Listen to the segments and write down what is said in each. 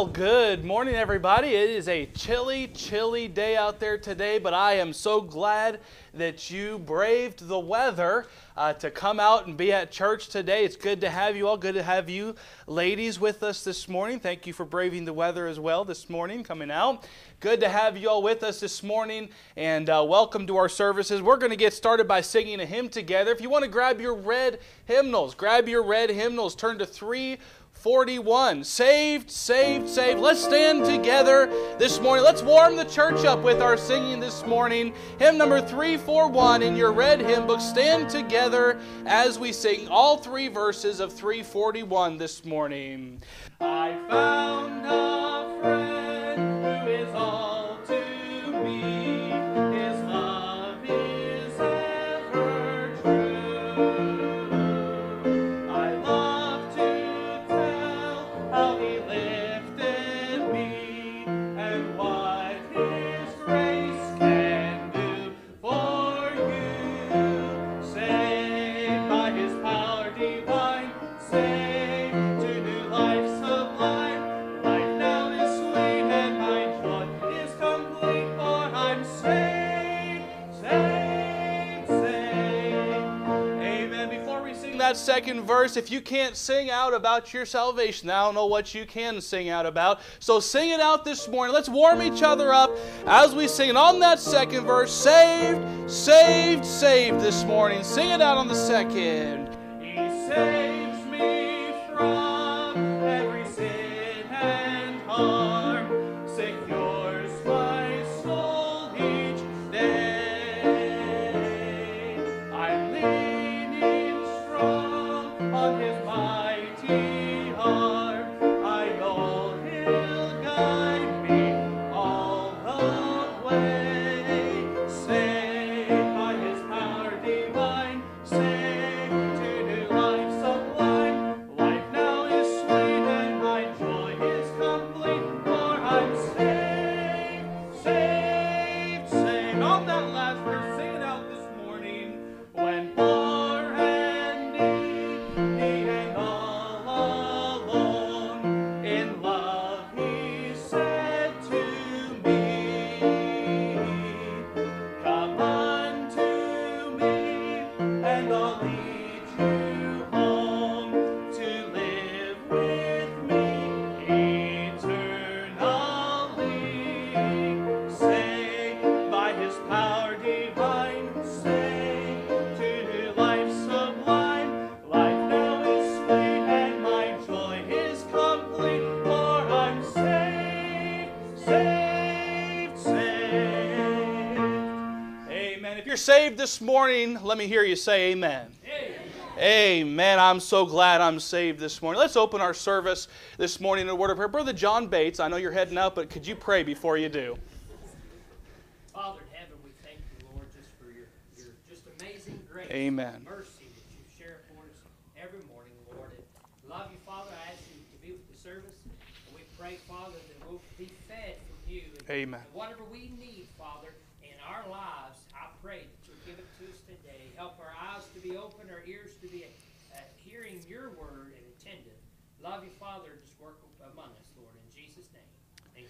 Well, good morning, everybody. It is a chilly, chilly day out there today, but I am so glad that you braved the weather uh, to come out and be at church today. It's good to have you all. Good to have you, ladies, with us this morning. Thank you for braving the weather as well this morning, coming out. Good to have you all with us this morning, and uh, welcome to our services. We're going to get started by singing a hymn together. If you want to grab your red hymnals, grab your red hymnals, turn to three. 41. Saved, saved, saved. Let's stand together this morning. Let's warm the church up with our singing this morning. Hymn number 341 in your red hymn book. Stand together as we sing all three verses of 341 this morning. I found a friend second verse, if you can't sing out about your salvation, I don't know what you can sing out about. So sing it out this morning. Let's warm each other up as we sing. And on that second verse, saved, saved, saved this morning. Sing it out on the second. He saves saved this morning, let me hear you say amen. Amen. I'm so glad I'm saved this morning. Let's open our service this morning in a word of prayer. Brother John Bates, I know you're heading out, but could you pray before you do? Father in heaven, we thank you, Lord, just for your, your just amazing grace Amen. and mercy that you share for us every morning, Lord. And love you, Father. I ask you to be with the service. And we pray, Father, that we'll be fed from you. And, Amen. and whatever we need, Father, in our lives, I pray that you'll give it to us today. Help our eyes to be open, our ears to be uh, hearing your word and attentive. Love you, Father. Just work among us, Lord. In Jesus' name.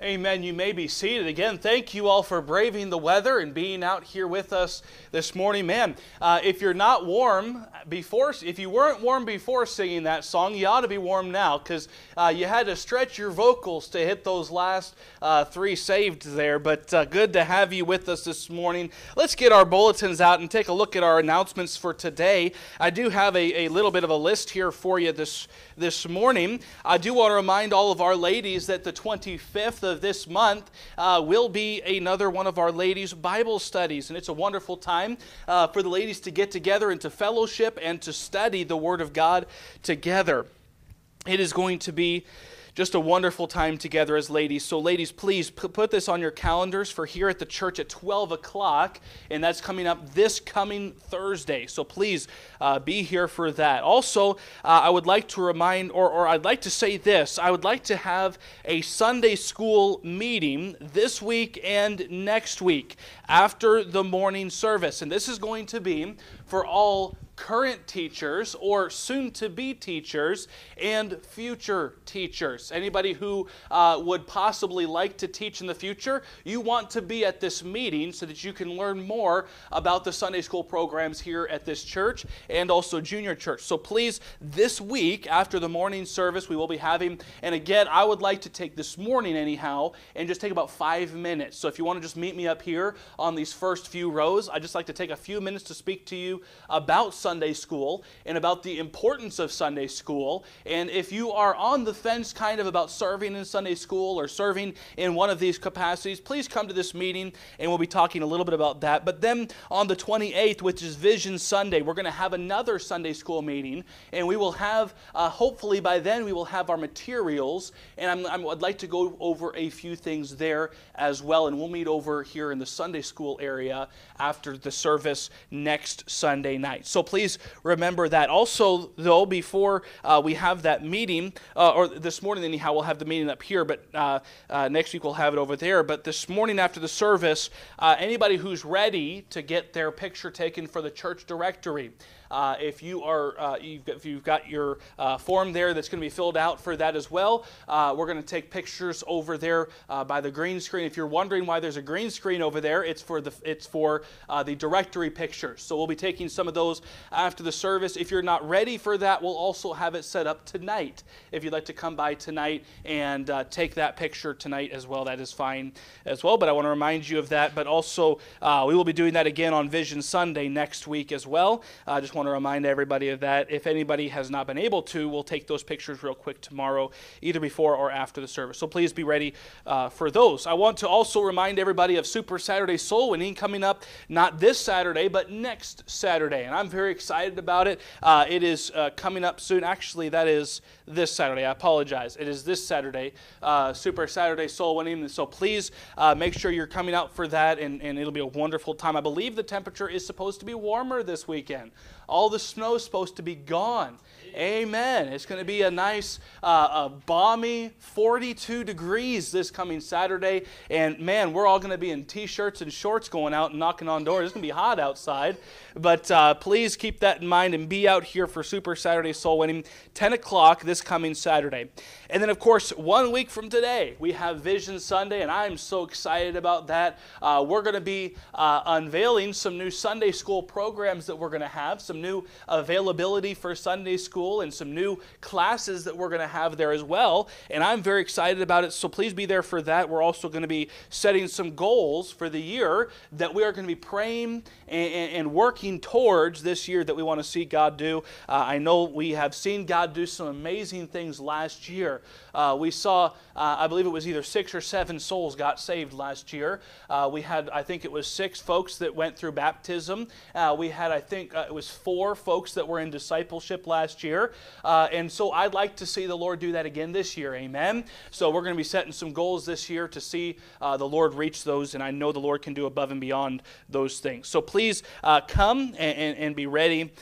Amen. You may be seated. Again, thank you all for braving the weather and being out here with us this morning. Man, uh, if you're not warm before, if you weren't warm before singing that song, you ought to be warm now because uh, you had to stretch your vocals to hit those last uh, three saved there. But uh, good to have you with us this morning. Let's get our bulletins out and take a look at our announcements for today. I do have a, a little bit of a list here for you this this morning. I do want to remind all of our ladies that the 25th of this month uh, will be another one of our ladies' Bible studies. And it's a wonderful time uh, for the ladies to get together and to fellowship and to study the Word of God together. It is going to be just a wonderful time together as ladies. So, ladies, please put this on your calendars for here at the church at 12 o'clock, and that's coming up this coming Thursday. So, please uh, be here for that. Also, uh, I would like to remind, or, or I'd like to say this I would like to have a Sunday school meeting this week and next week after the morning service. And this is going to be for all current teachers or soon to be teachers and future teachers. Anybody who uh, would possibly like to teach in the future, you want to be at this meeting so that you can learn more about the Sunday school programs here at this church and also junior church. So please, this week after the morning service, we will be having, and again, I would like to take this morning anyhow and just take about five minutes. So if you want to just meet me up here on these first few rows, I'd just like to take a few minutes to speak to you about Sunday school and about the importance of Sunday school. And if you are on the fence kind of about serving in Sunday school or serving in one of these capacities, please come to this meeting and we'll be talking a little bit about that. But then on the 28th, which is Vision Sunday, we're going to have another Sunday school meeting and we will have, uh, hopefully by then, we will have our materials. And I'm, I'm, I'd like to go over a few things there as well. And we'll meet over here in the Sunday school area after the service next Sunday night. So please remember that. Also, though, before uh, we have that meeting, uh, or this morning anyhow, we'll have the meeting up here, but uh, uh next week we'll have it over there. But this morning after the service, uh, anybody who's ready to get their picture taken for the church directory, uh, if you are, uh, you've got, if you've got your uh, form there that's going to be filled out for that as well, uh, we're going to take pictures over there uh, by the green screen. If you're wondering why there's a green screen over there, it's for the it's for the directory pictures. So we'll be taking some of those after the service. If you're not ready for that, we'll also have it set up tonight. If you'd like to come by tonight and take that picture tonight as well, that is fine as well. But I want to remind you of that. But also, we will be doing that again on Vision Sunday next week as well. I just want to remind everybody of that. If anybody has not been able to, we'll take those pictures real quick tomorrow, either before or after the service. So please be ready uh, for those. I want to also remind everybody of Super Saturday Soul Winning coming up not this Saturday, but next Saturday. And I'm very excited about it. Uh, it is uh, coming up soon. Actually, that is this Saturday. I apologize. It is this Saturday, uh, Super Saturday Soul Winning. So please uh, make sure you're coming out for that, and, and it'll be a wonderful time. I believe the temperature is supposed to be warmer this weekend. All the snow is supposed to be gone. Amen. It's going to be a nice, uh, a balmy 42 degrees this coming Saturday. And man, we're all going to be in t shirts and shorts going out and knocking on doors. It's going to be hot outside. But uh, please keep that in mind and be out here for Super Saturday Soul Winning, 10 o'clock this coming Saturday. And then, of course, one week from today, we have Vision Sunday, and I'm so excited about that. Uh, we're going to be uh, unveiling some new Sunday school programs that we're going to have, some new availability for Sunday school, and some new classes that we're going to have there as well. And I'm very excited about it, so please be there for that. We're also going to be setting some goals for the year that we are going to be praying and, and working towards this year that we want to see God do. Uh, I know we have seen God do some amazing things last year. Uh, we saw, uh, I believe it was either six or seven souls got saved last year. Uh, we had, I think it was six folks that went through baptism. Uh, we had, I think uh, it was four folks that were in discipleship last year. Uh, and so I'd like to see the Lord do that again this year. Amen. So we're going to be setting some goals this year to see uh, the Lord reach those, and I know the Lord can do above and beyond those things. So please uh, come and, and, and, be ready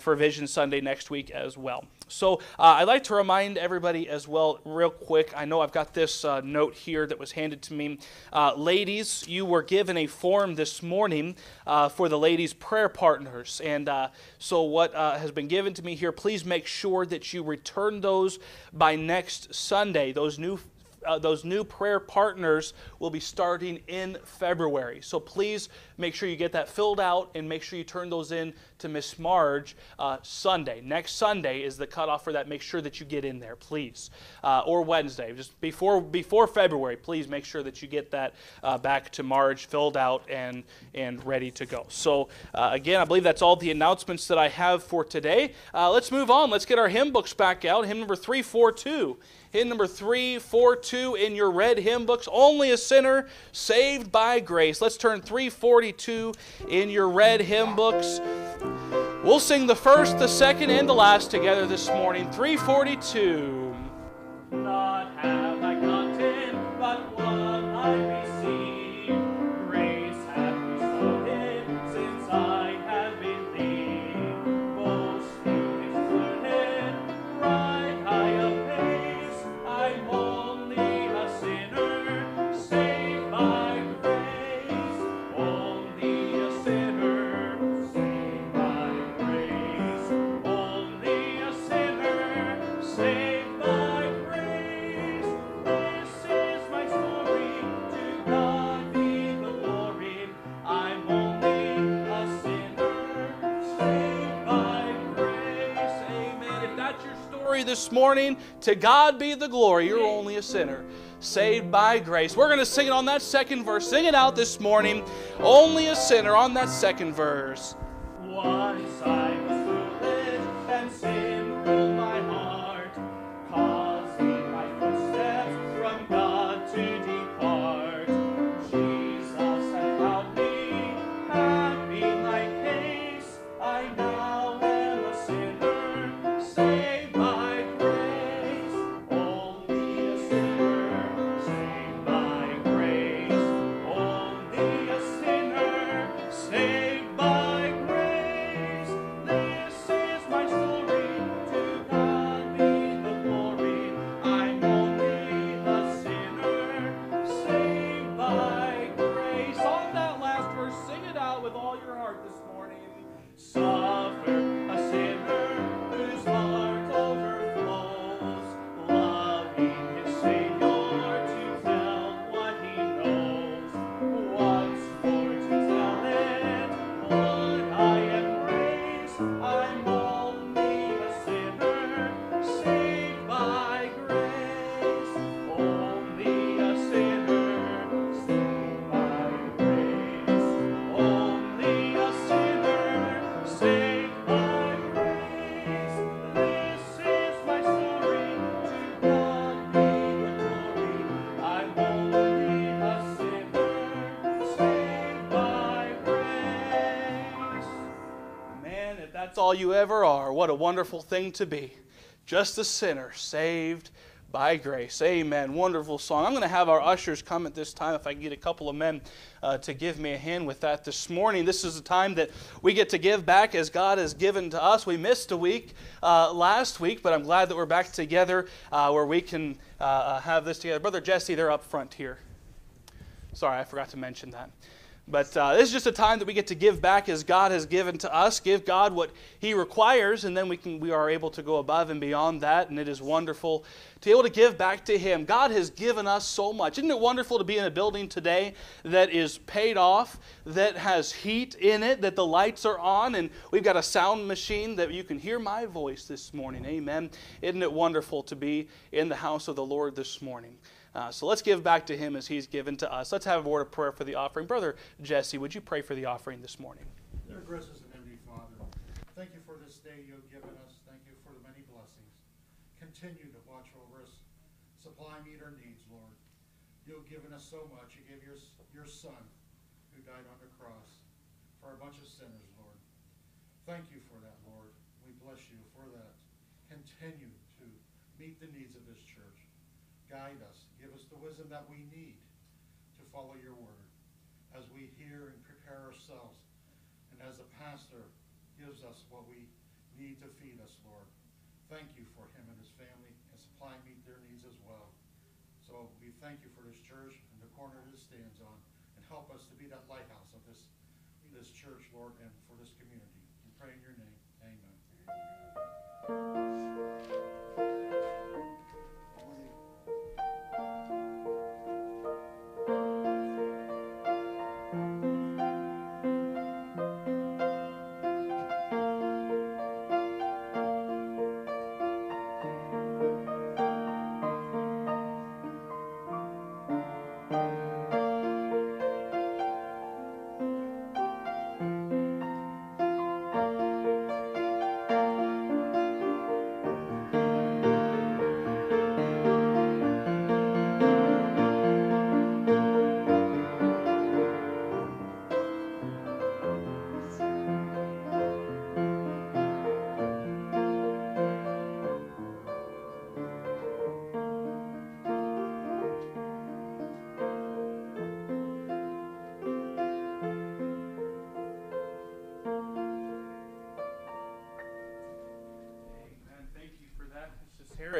for Vision Sunday next week as well. So uh, I'd like to remind everybody as well, real quick. I know I've got this uh, note here that was handed to me. Uh, ladies, you were given a form this morning uh, for the ladies' prayer partners. And uh, so, what uh, has been given to me here, please make sure that you return those by next Sunday. Those new uh, those new prayer partners will be starting in February. So please make sure you get that filled out and make sure you turn those in to Miss Marge uh, Sunday. Next Sunday is the cutoff for that. Make sure that you get in there, please. Uh, or Wednesday, just before before February. Please make sure that you get that uh, back to Marge filled out and and ready to go. So uh, again, I believe that's all the announcements that I have for today. Uh, let's move on. Let's get our hymn books back out. Hymn number three four two hymn number 342 in your red hymn books. Only a sinner saved by grace. Let's turn 342 in your red hymn books. We'll sing the first, the second, and the last together this morning. 342. This morning. To God be the glory. You're only a sinner saved by grace. We're going to sing it on that second verse. Sing it out this morning. Only a sinner on that second verse. Once I that's all you ever are, what a wonderful thing to be. Just a sinner saved by grace. Amen. Wonderful song. I'm going to have our ushers come at this time if I can get a couple of men uh, to give me a hand with that this morning. This is a time that we get to give back as God has given to us. We missed a week uh, last week, but I'm glad that we're back together uh, where we can uh, uh, have this together. Brother Jesse, they're up front here. Sorry, I forgot to mention that. But uh, this is just a time that we get to give back as God has given to us. Give God what He requires, and then we can we are able to go above and beyond that. And it is wonderful to be able to give back to Him. God has given us so much. Isn't it wonderful to be in a building today that is paid off, that has heat in it, that the lights are on, and we've got a sound machine that you can hear my voice this morning. Amen. Isn't it wonderful to be in the house of the Lord this morning? Uh, so let's give back to him as he's given to us. Let's have a word of prayer for the offering. Brother Jesse, would you pray for the offering this morning? Dear gracious and heavenly Father, thank you for this day you have given us. Thank you for the many blessings. Continue to watch over us, supply meet our needs, Lord. You have given us so much. You gave your, your Son, who died on the cross, for a bunch of sinners, Lord. Thank you for that, Lord. We bless you for that. Continue to meet the needs of this church. Guide us. Give us the wisdom that we need to follow your word as we hear and prepare ourselves and as the pastor gives us what we need to feed us, Lord. Thank you for him and his family and supply meet their needs as well. So we thank you for this church and the corner it stands on and help us to be that lighthouse of this, this church, Lord, and for this community. We pray in your name. Amen.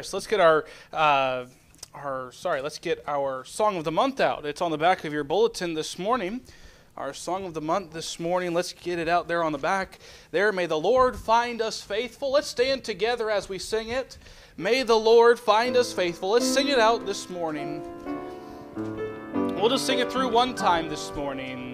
Harris. Let's get our. Uh, our sorry, let's get our song of the month out. It's on the back of your bulletin this morning. Our song of the month this morning. Let's get it out there on the back. There, may the Lord find us faithful. Let's stand together as we sing it. May the Lord find us faithful. Let's sing it out this morning. We'll just sing it through one time this morning.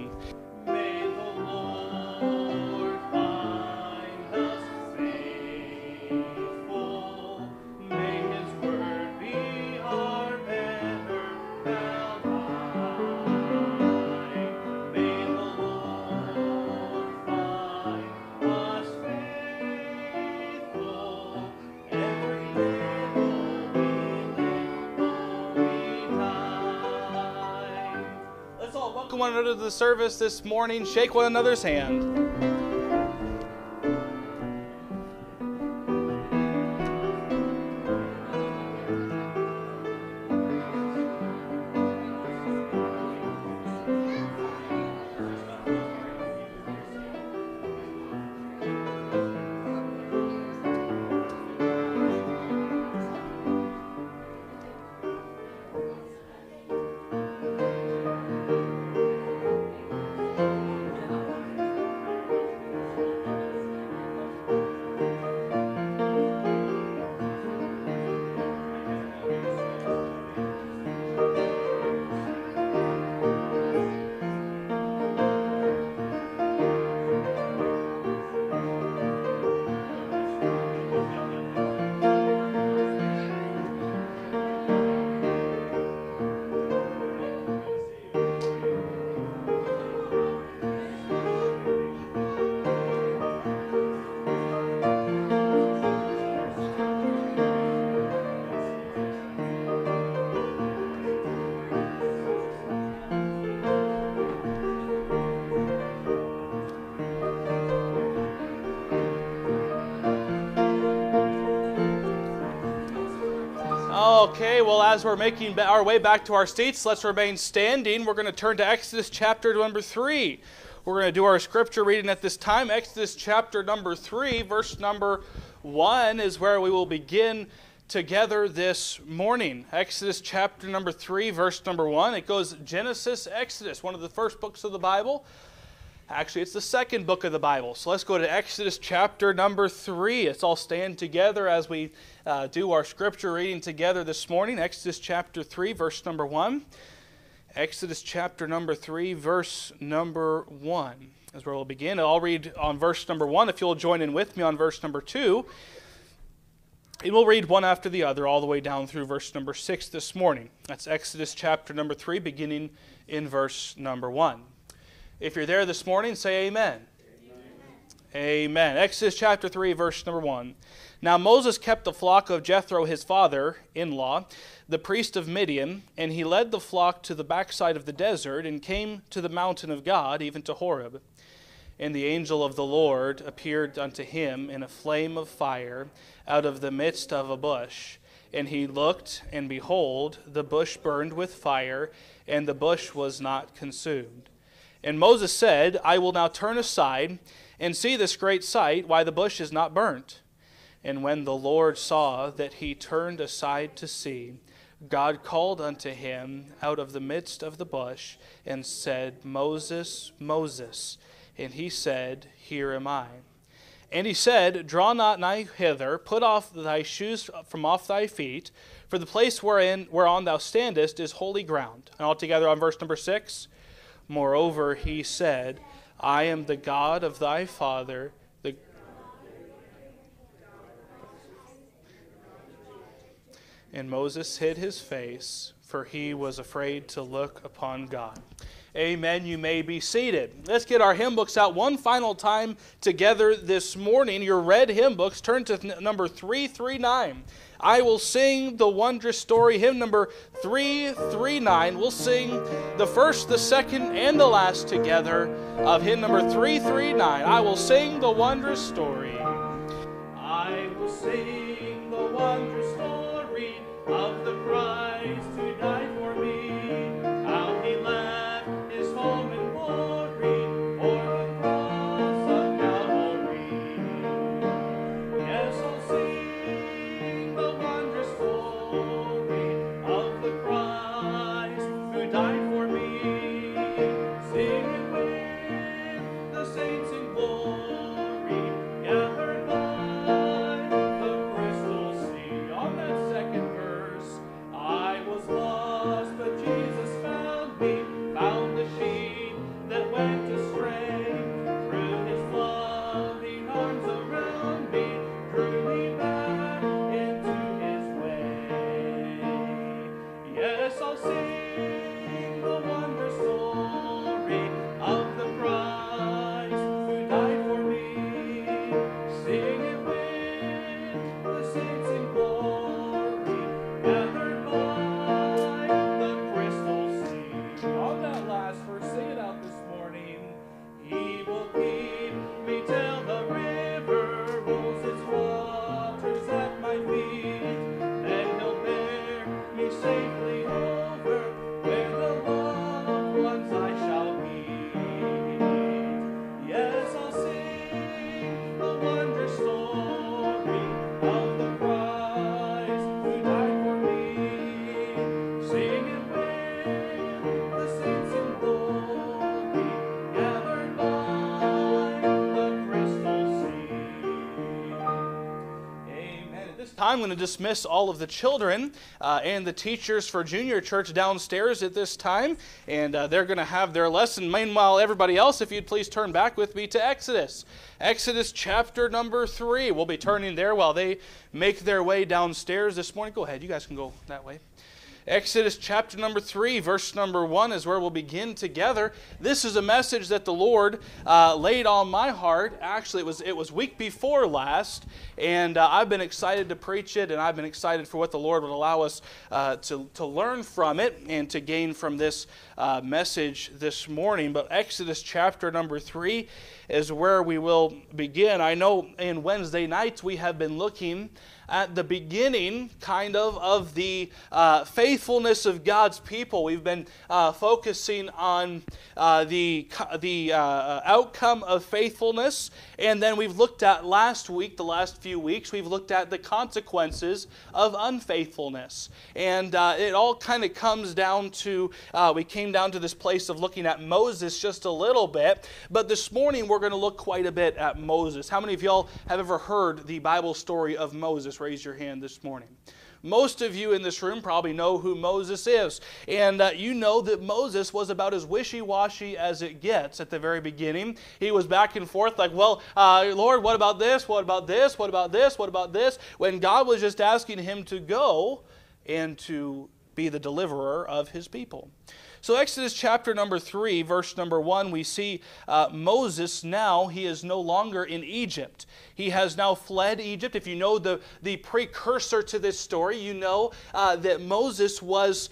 To the service this morning. Shake one another's hand. Okay, well, as we're making our way back to our seats, let's remain standing. We're going to turn to Exodus chapter number 3. We're going to do our scripture reading at this time. Exodus chapter number 3, verse number 1 is where we will begin together this morning. Exodus chapter number 3, verse number 1. It goes Genesis, Exodus, one of the first books of the Bible. Actually, it's the second book of the Bible. So let's go to Exodus chapter number 3. Let's all stand together as we uh, do our scripture reading together this morning. Exodus chapter 3, verse number 1. Exodus chapter number 3, verse number 1 is where we'll begin. I'll read on verse number 1 if you'll join in with me on verse number 2. And we'll read one after the other all the way down through verse number 6 this morning. That's Exodus chapter number 3, beginning in verse number 1. If you're there this morning, say amen. Amen. amen. Exodus chapter 3, verse number 1. Now Moses kept the flock of Jethro, his father in law, the priest of Midian, and he led the flock to the backside of the desert and came to the mountain of God, even to Horeb. And the angel of the Lord appeared unto him in a flame of fire out of the midst of a bush. And he looked, and behold, the bush burned with fire, and the bush was not consumed. And Moses said, I will now turn aside and see this great sight, why the bush is not burnt. And when the Lord saw that he turned aside to see, God called unto him out of the midst of the bush and said, Moses, Moses. And he said, Here am I. And he said, Draw not nigh hither, put off thy shoes from off thy feet, for the place wherein whereon thou standest is holy ground. And altogether on verse number six. Moreover, he said, I am the God of thy father, the And Moses hid his face, for he was afraid to look upon God. Amen. You may be seated. Let's get our hymn books out one final time together this morning. Your red hymn books, turn to number 339. I will sing the wondrous story, hymn number 339. We'll sing the first, the second, and the last together of hymn number 339. I will sing the wondrous story. I will sing the wondrous story of I'm going to dismiss all of the children uh, and the teachers for junior church downstairs at this time, and uh, they're going to have their lesson. Meanwhile, everybody else, if you'd please turn back with me to Exodus. Exodus chapter number 3. We'll be turning there while they make their way downstairs this morning. Go ahead, you guys can go that way. Exodus chapter number 3, verse number 1 is where we'll begin together. This is a message that the Lord uh, laid on my heart. Actually, it was, it was week before last, and uh, I've been excited to preach it, and I've been excited for what the Lord would allow us uh, to, to learn from it and to gain from this uh, message this morning. But Exodus chapter number 3 is where we will begin. I know in Wednesday nights we have been looking at the beginning, kind of, of the uh, faithfulness of God's people. We've been uh, focusing on uh, the, the uh, outcome of faithfulness, and then we've looked at last week, the last few weeks, we've looked at the consequences of unfaithfulness. And uh, it all kind of comes down to, uh, we came down to this place of looking at Moses just a little bit, but this morning we're going to look quite a bit at Moses. How many of y'all have ever heard the Bible story of Moses? Raise your hand this morning. Most of you in this room probably know who Moses is. And uh, you know that Moses was about as wishy washy as it gets at the very beginning. He was back and forth, like, well, uh, Lord, what about this? What about this? What about this? What about this? When God was just asking him to go and to be the deliverer of his people. So, Exodus chapter number 3, verse number 1, we see uh, Moses now, he is no longer in Egypt. He has now fled Egypt. If you know the, the precursor to this story, you know uh, that Moses was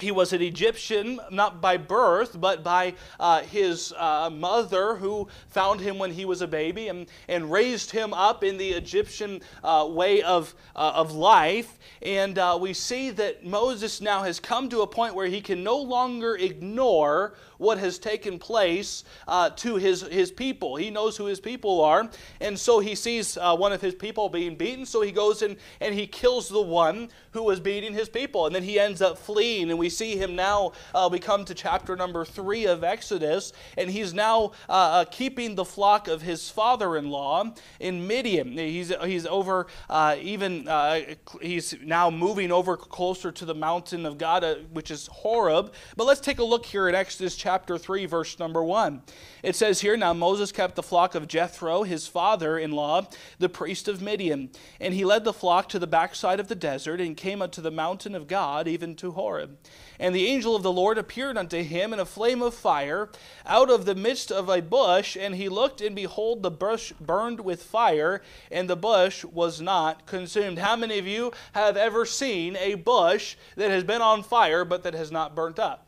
he was an Egyptian, not by birth, but by uh, his uh, mother, who found him when he was a baby and, and raised him up in the Egyptian uh, way of, uh, of life. And uh, we see that Moses now has come to a point where he can no longer ignore what has taken place uh, to his, his people. He knows who his people are. And so he sees one of his people being beaten. So he goes in and he kills the one who was beating his people. And then he ends up fleeing. And we see him now, uh, we come to chapter number three of Exodus, and he's now uh, uh, keeping the flock of his father in law in Midian. He's, he's over, uh, even, uh, he's now moving over closer to the mountain of God, which is Horeb. But let's take a look here at Exodus chapter 3, verse number 1. It says here Now Moses kept the flock of Jethro, his father in law, the priest of Midian. And he led the flock to the backside of the desert and came unto the mountain of God, even to Horeb. And the angel of the Lord appeared unto him in a flame of fire out of the midst of a bush. And he looked, and behold, the bush burned with fire, and the bush was not consumed. How many of you have ever seen a bush that has been on fire but that has not burnt up?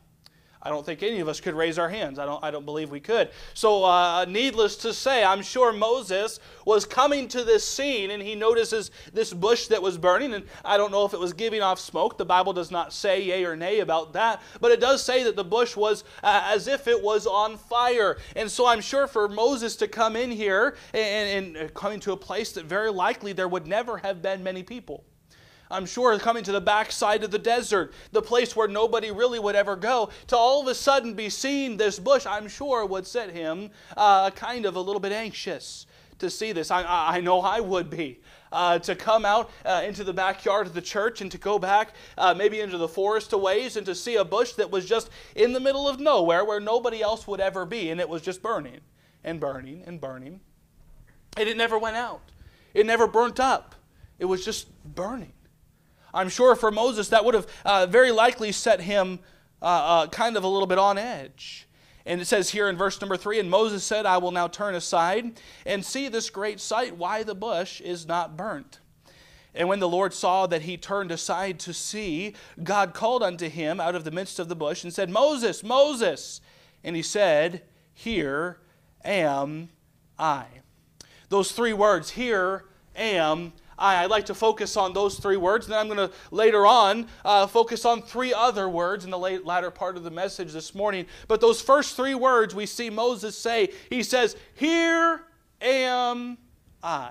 I don't think any of us could raise our hands. I don't, I don't believe we could. So, uh, needless to say, I'm sure Moses was coming to this scene and he notices this bush that was burning. And I don't know if it was giving off smoke. The Bible does not say yea or nay about that. But it does say that the bush was uh, as if it was on fire. And so I'm sure for Moses to come in here and, and coming to a place that very likely there would never have been many people. I'm sure coming to the backside of the desert, the place where nobody really would ever go, to all of a sudden be seeing this bush, I'm sure would set him uh, kind of a little bit anxious to see this. I, I know I would be. Uh, to come out uh, into the backyard of the church and to go back uh, maybe into the forest a ways and to see a bush that was just in the middle of nowhere where nobody else would ever be and it was just burning and burning and burning. And it never went out, it never burnt up, it was just burning. I'm sure for Moses that would have uh, very likely set him uh, uh, kind of a little bit on edge. And it says here in verse number three, and Moses said, I will now turn aside and see this great sight, why the bush is not burnt. And when the Lord saw that he turned aside to see, God called unto him out of the midst of the bush and said, Moses, Moses. And he said, Here am I. Those three words, here am I, would like to focus on those three words. Then I'm going to later on uh, focus on three other words in the late, latter part of the message this morning. But those first three words we see Moses say, he says, Here am I.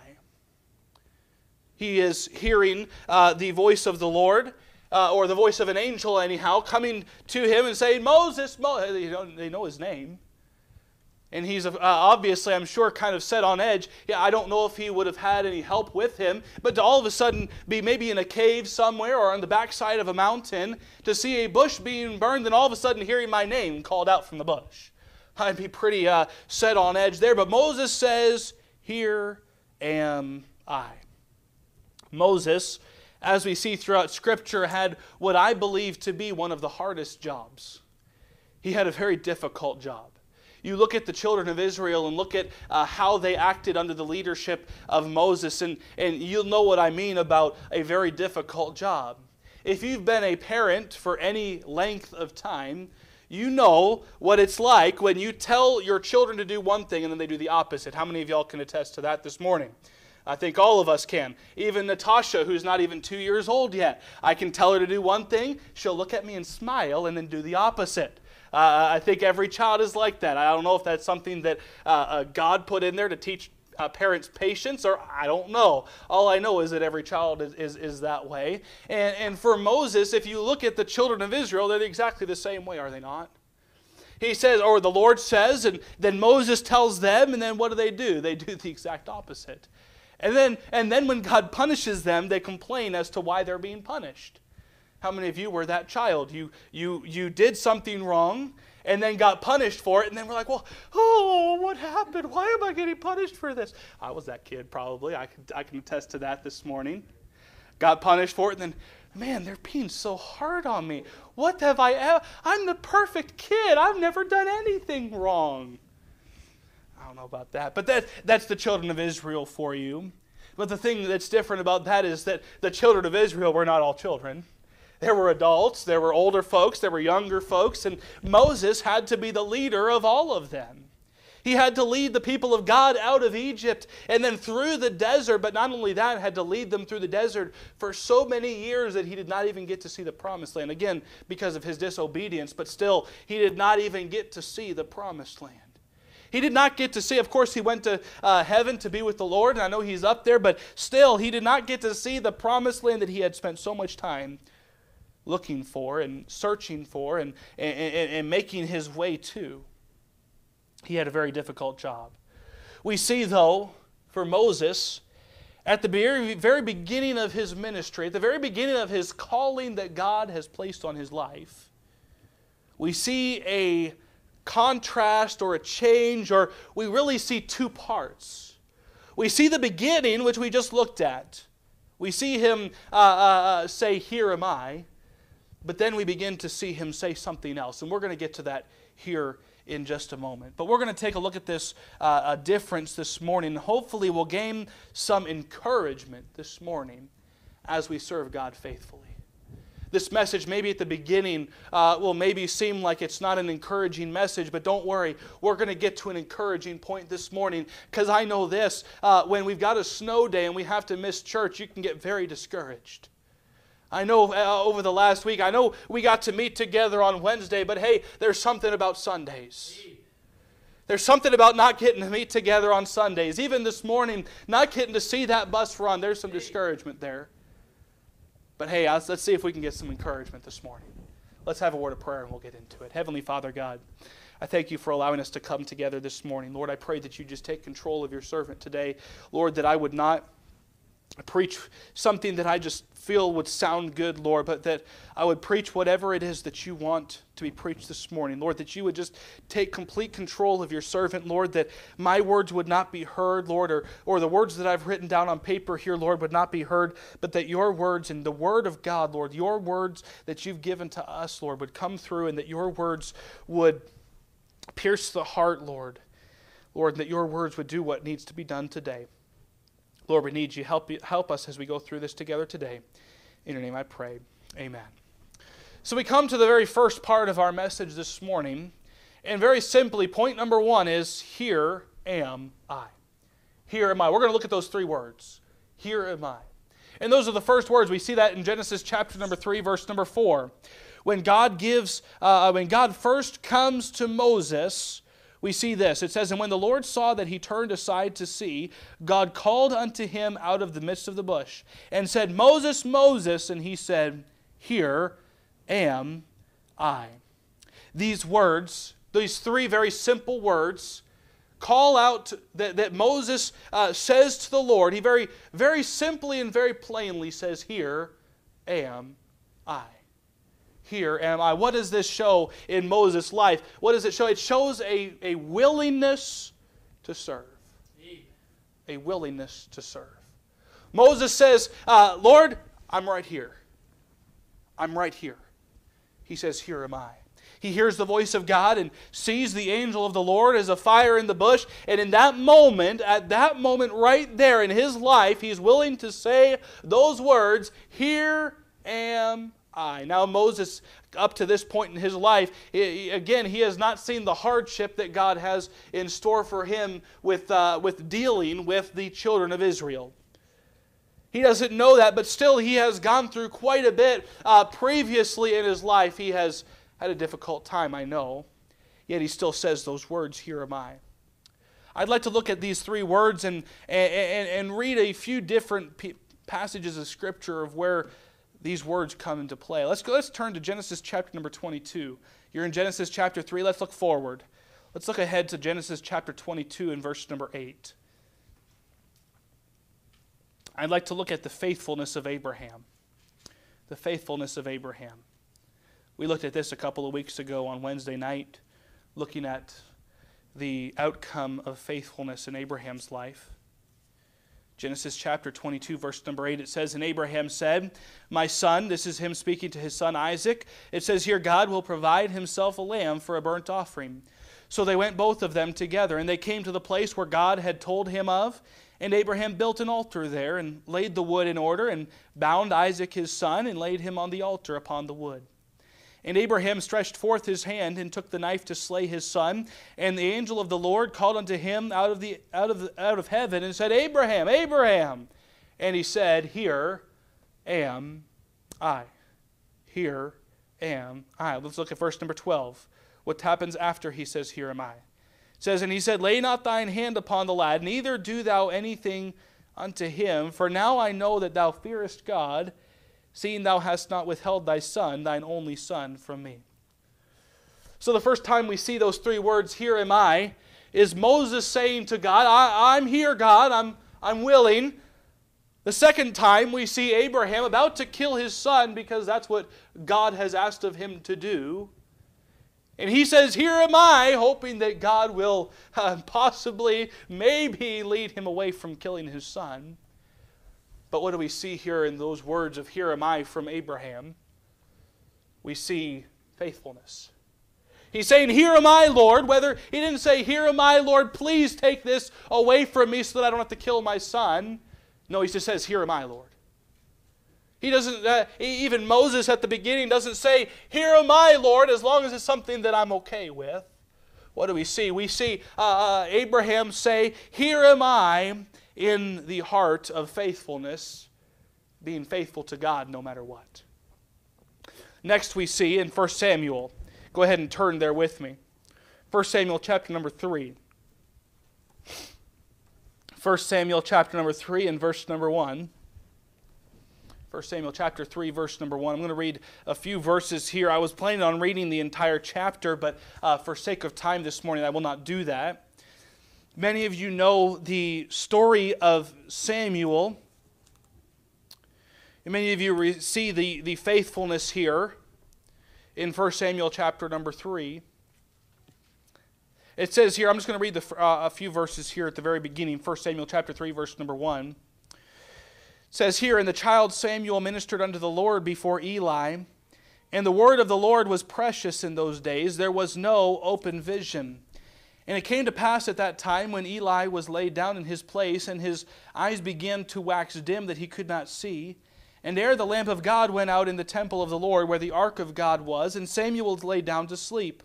He is hearing uh, the voice of the Lord. Uh, or the voice of an angel, anyhow, coming to him and saying, Moses, Mo-. They know his name. And he's uh, obviously, I'm sure, kind of set on edge. Yeah, I don't know if he would have had any help with him, but to all of a sudden be maybe in a cave somewhere or on the backside of a mountain to see a bush being burned, and all of a sudden hearing my name called out from the bush. I'd be pretty uh, set on edge there. But Moses says, Here am I. Moses, as we see throughout Scripture, had what I believe to be one of the hardest jobs. He had a very difficult job. You look at the children of Israel and look at uh, how they acted under the leadership of Moses, and, and you'll know what I mean about a very difficult job. If you've been a parent for any length of time, you know what it's like when you tell your children to do one thing and then they do the opposite. How many of y'all can attest to that this morning? I think all of us can. Even Natasha, who's not even two years old yet, I can tell her to do one thing, she'll look at me and smile and then do the opposite. Uh, I think every child is like that. I don't know if that's something that uh, uh, God put in there to teach uh, parents patience, or I don't know. All I know is that every child is, is, is that way. And, and for Moses, if you look at the children of Israel, they're exactly the same way, are they not? He says, or the Lord says, and then Moses tells them, and then what do they do? They do the exact opposite. And then, and then when God punishes them, they complain as to why they're being punished. How many of you were that child? You, you, you did something wrong and then got punished for it, and then we're like, well, oh, what happened? Why am I getting punished for this? I was that kid, probably. I can, I can attest to that this morning. Got punished for it, and then, man, they're being so hard on me. What have I ever? I'm the perfect kid. I've never done anything wrong. I don't know about that, but that, that's the children of Israel for you. But the thing that's different about that is that the children of Israel were not all children. There were adults, there were older folks, there were younger folks, and Moses had to be the leader of all of them. He had to lead the people of God out of Egypt and then through the desert, but not only that, had to lead them through the desert for so many years that he did not even get to see the promised land. Again, because of his disobedience, but still, he did not even get to see the promised land. He did not get to see, of course, he went to uh, heaven to be with the Lord, and I know he's up there, but still, he did not get to see the promised land that he had spent so much time looking for and searching for and, and, and, making his way to. He had a very difficult job. We see, though, for Moses, at the very, very beginning of his ministry, at the very beginning of his calling that God has placed on his life, we see a contrast or a change, or we really see two parts. We see the beginning, which we just looked at. We see him uh, uh, uh say, Here am I. But then we begin to see him say something else. And we're going to get to that here in just a moment. But we're going to take a look at this uh, difference this morning. Hopefully, we'll gain some encouragement this morning as we serve God faithfully. This message, maybe at the beginning, uh, will maybe seem like it's not an encouraging message, but don't worry. We're going to get to an encouraging point this morning because I know this. Uh, when we've got a snow day and we have to miss church, you can get very discouraged. I know uh, over the last week, I know we got to meet together on Wednesday, but hey, there's something about Sundays. There's something about not getting to meet together on Sundays. Even this morning, not getting to see that bus run, there's some discouragement there. But hey, let's see if we can get some encouragement this morning. Let's have a word of prayer and we'll get into it. Heavenly Father God, I thank you for allowing us to come together this morning. Lord, I pray that you just take control of your servant today. Lord, that I would not preach something that I just feel would sound good, Lord, but that I would preach whatever it is that you want to be preached this morning. Lord, that you would just take complete control of your servant, Lord, that my words would not be heard, Lord, or, or the words that I've written down on paper here, Lord, would not be heard, but that your words and the word of God, Lord, your words that you've given to us, Lord, would come through and that your words would pierce the heart, Lord. Lord, that your words would do what needs to be done today. Lord, we need you. Help, help us as we go through this together today. In your name I pray. Amen. So we come to the very first part of our message this morning. And very simply, point number one is Here am I. Here am I. We're going to look at those three words. Here am I. And those are the first words. We see that in Genesis chapter number 3, verse number 4. When God gives, uh, when God first comes to Moses, we see this. It says, And when the Lord saw that he turned aside to see, God called unto him out of the midst of the bush, and said, Moses, Moses. And he said, Here am I. These words, these three very simple words, call out that, that Moses uh, says to the Lord. He very, very simply and very plainly says, Here am I. Here am I. What does this show in Moses' life? What does it show? It shows a, a willingness to serve. A willingness to serve. Moses says, uh, Lord, I'm right here. I'm right here. He says, Here am I. He hears the voice of God and sees the angel of the Lord as a fire in the bush. And in that moment, at that moment right there in his life, he's willing to say those words, Here am I. Now, Moses, up to this point in his life, he, again, he has not seen the hardship that God has in store for him with, uh, with dealing with the children of Israel. He doesn't know that, but still, he has gone through quite a bit uh, previously in his life. He has had a difficult time, I know. Yet he still says those words, Here am I. I'd like to look at these three words and, and, and read a few different passages of Scripture of where these words come into play. Let's, go, let's turn to Genesis chapter number 22. You're in Genesis chapter 3. Let's look forward. Let's look ahead to Genesis chapter 22 and verse number 8. I'd like to look at the faithfulness of Abraham. The faithfulness of Abraham. We looked at this a couple of weeks ago on Wednesday night, looking at the outcome of faithfulness in Abraham's life. Genesis chapter 22, verse number 8, it says, And Abraham said, My son, this is him speaking to his son Isaac. It says here, God will provide himself a lamb for a burnt offering. So they went both of them together, and they came to the place where God had told him of. And Abraham built an altar there, and laid the wood in order, and bound Isaac his son, and laid him on the altar upon the wood. And Abraham stretched forth his hand and took the knife to slay his son. And the angel of the Lord called unto him out of, the, out of, the, out of heaven and said, Abraham, Abraham. And he said, Here am I. Here am I. Let's look at verse number 12. What happens after he says, Here am I? It says, And he said, Lay not thine hand upon the lad, neither do thou anything unto him, for now I know that thou fearest God seeing thou hast not withheld thy son, thine only son, from me. So the first time we see those three words, Here am I, is Moses saying to God, I, am here, God, I'm, I'm willing. The second time we see Abraham about to kill his son because that's what God has asked of him to do. And he says, Here am I, hoping that God will uh, possibly, maybe lead him away from killing his son. But what do we see here in those words of, Here am I from Abraham? We see faithfulness. He's saying, Here am I, Lord. Whether he didn't say, Here am I, Lord, please take this away from me so that I don't have to kill my son. No, he just says, Here am I, Lord. He doesn't, uh, even Moses at the beginning doesn't say, Here am I, Lord, as long as it's something that I'm okay with. What do we see? We see uh, uh Abraham say, Here am I, in the heart of faithfulness, being faithful to God no matter what. Next, we see in 1 Samuel, go ahead and turn there with me. 1 Samuel chapter number 3. 1 Samuel chapter number 3 and verse number 1. 1 Samuel chapter 3, verse number 1. I'm going to read a few verses here. I was planning on reading the entire chapter, but uh, for sake of time this morning, I will not do that. Many of you know the story of Samuel. And many of you see the, the faithfulness here in 1 Samuel chapter number 3. It says here, I'm just going to read the, uh, a few verses here at the very beginning. 1 Samuel chapter 3, verse number 1. It says here, And the child Samuel ministered unto the Lord before Eli, and the word of the Lord was precious in those days. There was no open vision. And it came to pass at that time when Eli was laid down in his place, and his eyes began to wax dim that he could not see. And ere the lamp of God went out in the temple of the Lord, where the ark of God was, and Samuel lay down to sleep.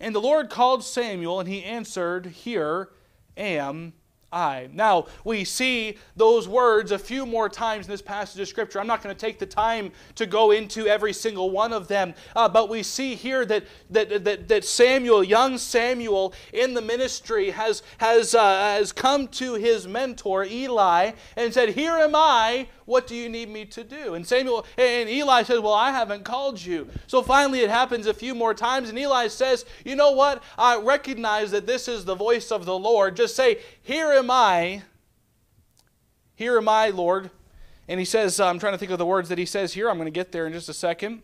And the Lord called Samuel, and he answered, Here am Now, we see those words a few more times in this passage of Scripture. I'm not going to take the time to go into every single one of them, uh, but we see here that, that, that, that, Samuel, young Samuel in the ministry, has, has, uh, has come to his mentor, Eli, and said, Here am I What do you need me to do? And Samuel and Eli says, Well, I haven't called you. So finally it happens a few more times, and Eli says, You know what? I recognize that this is the voice of the Lord. Just say, Here am I. Here am I, Lord. And he says, uh, I'm trying to think of the words that he says here. I'm going to get there in just a second.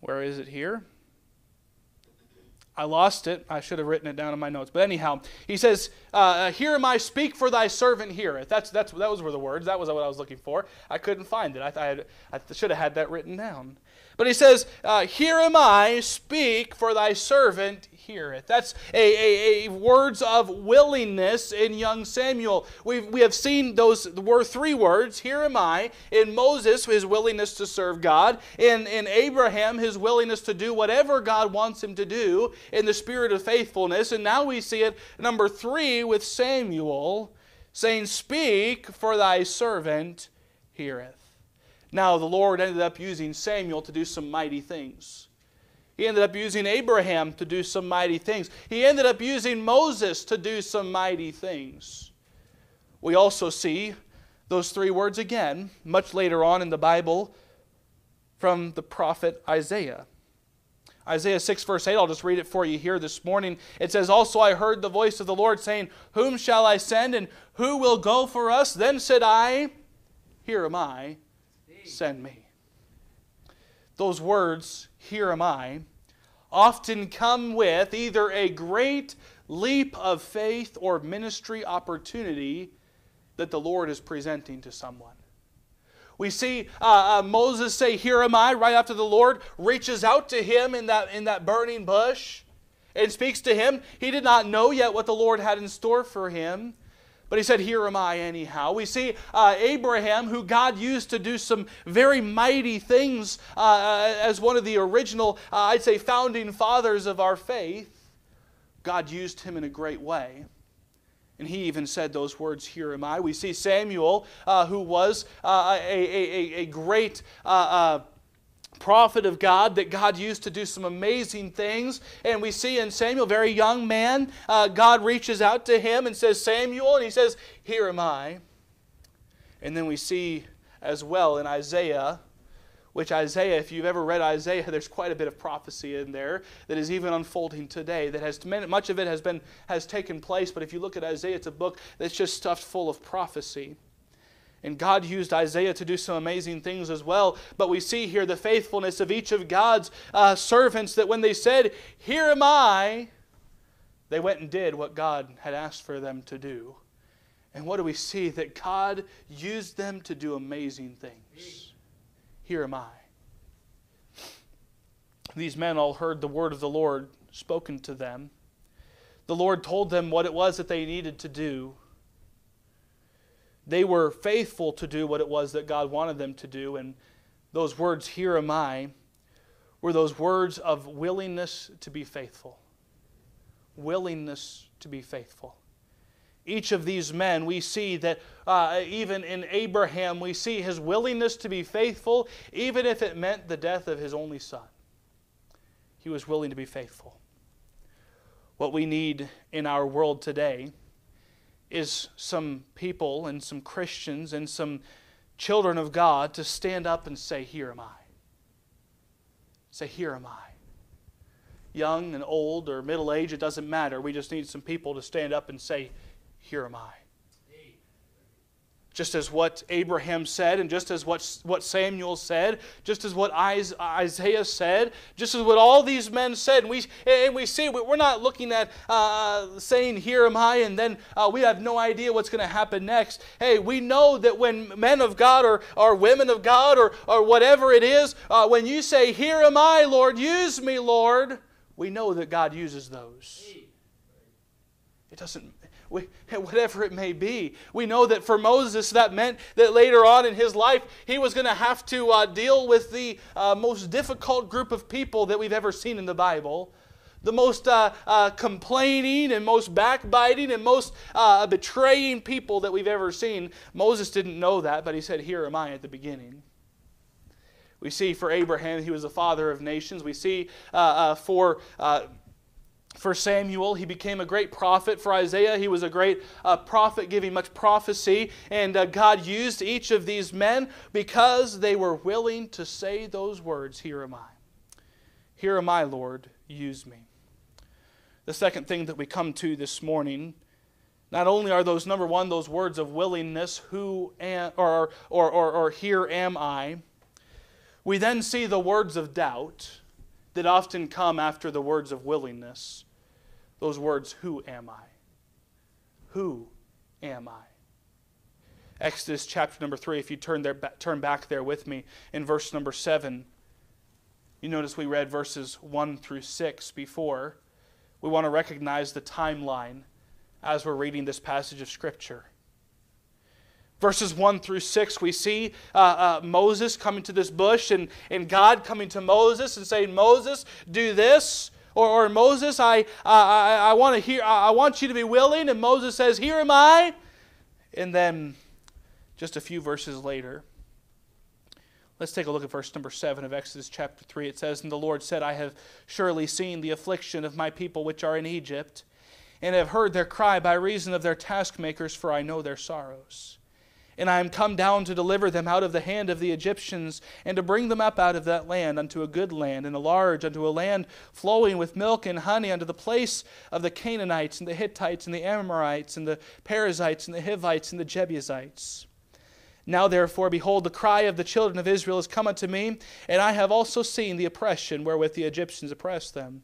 Where is it here? I lost it. I should have written it down in my notes. But anyhow, he says, uh, uh Here am I, speak for thy servant heareth. That's, that's, that was were the words. That was what I was looking for. I couldn't find it. I, I, had, I should have had that written down. But he says, uh, Here am I, speak for thy servant heareth. That's a, a, a, words of willingness in young Samuel. We've, we have seen those were three words. Here am I. In Moses, his willingness to serve God. In, in Abraham, his willingness to do whatever God wants him to do in the spirit of faithfulness. And now we see it, number three, with Samuel saying, Speak, for thy servant heareth. Now, the Lord ended up using Samuel to do some mighty things. He ended up using Abraham to do some mighty things. He ended up using Moses to do some mighty things. We also see those three words again much later on in the Bible from the prophet Isaiah. Isaiah 6, verse 8, I'll just read it for you here this morning. It says, Also I heard the voice of the Lord saying, Whom shall I send, and who will go for us? Then said I, Here am I, send me. Those words here am I, often come with either a great leap of faith or ministry opportunity that the Lord is presenting to someone. We see uh, uh, Moses say, Here am I, right after the Lord reaches out to him in that, in that burning bush and speaks to him. He did not know yet what the Lord had in store for him. But he said, Here am I, anyhow. We see uh, Abraham, who God used to do some very mighty things uh, uh as one of the original, uh, I'd say, founding fathers of our faith. God used him in a great way. And he even said those words, Here am I. We see Samuel, uh, who was uh, a, a, a, great prophet of God that God used to do some amazing things. And we see in Samuel, very young man, uh, God reaches out to him and says, Samuel, and he says, Here am I. And then we see as well in Isaiah, which Isaiah, if you've ever read Isaiah, there's quite a bit of prophecy in there that is even unfolding today. That has much of it has been has taken place, but if you look at Isaiah, it's a book that's just stuffed full of prophecy. And God used Isaiah to do some amazing things as well. But we see here the faithfulness of each of God's uh, servants that when they said, Here am I, they went and did what God had asked for them to do. And what do we see? That God used them to do amazing things. Here am I. These men all heard the word of the Lord spoken to them. The Lord told them what it was that they needed to do. They were faithful to do what it was that God wanted them to do. And those words, Here am I, were those words of willingness to be faithful. Willingness to be faithful. Each of these men, we see that uh, even in Abraham, we see his willingness to be faithful, even if it meant the death of his only son. He was willing to be faithful. What we need in our world today is some people and some Christians and some children of God to stand up and say, Here am I. Say, Here am I. Young and old or middle age, it doesn't matter. We just need some people to stand up and say, Here am I just as what Abraham said, and just as what, what Samuel said, just as what Isaiah said, just as what all these men said. And we, and we see, we're not looking at uh, saying, Here am I, and then uh, we have no idea what's going to happen next. Hey, we know that when men of God or, or women of God or, or whatever it is, uh, when you say, Here am I, Lord, use me, Lord, we know that God uses those. It doesn't we, whatever it may be. We know that for Moses, that meant that later on in his life, he was going to have to uh, deal with the uh, most difficult group of people that we've ever seen in the Bible. The most uh, uh complaining and most backbiting and most uh, betraying people that we've ever seen. Moses didn't know that, but he said, Here am I at the beginning. We see for Abraham, he was the father of nations. We see uh, for for Samuel. He became a great prophet. For Isaiah, he was a great uh, prophet, giving much prophecy. And uh, God used each of these men because they were willing to say those words Here am I. Here am I, Lord, use me. The second thing that we come to this morning, not only are those, number one, those words of willingness, who am, or, or, or, or here am I, we then see the words of doubt that often come after the words of willingness. Those words, who am I? Who am I? Exodus chapter number 3, if you turn, there, turn back there with me, in verse number 7, you notice we read verses 1 through 6 before. We want to recognize the timeline as we're reading this passage of Scripture. Verses 1 through 6, we see uh, uh, Moses coming to this bush and, and God coming to Moses and saying, Moses, do this. Or, or Moses, I, I, I, want to hear, I want you to be willing. And Moses says, Here am I. And then just a few verses later, let's take a look at verse number 7 of Exodus chapter 3. It says, And the Lord said, I have surely seen the affliction of my people which are in Egypt, and have heard their cry by reason of their taskmakers, for I know their sorrows. And I am come down to deliver them out of the hand of the Egyptians, and to bring them up out of that land unto a good land, and a large, unto a land flowing with milk and honey, unto the place of the Canaanites, and the Hittites, and the Amorites, and the Perizzites, and the Hivites, and the Jebusites. Now, therefore, behold, the cry of the children of Israel is come unto me, and I have also seen the oppression wherewith the Egyptians oppress them.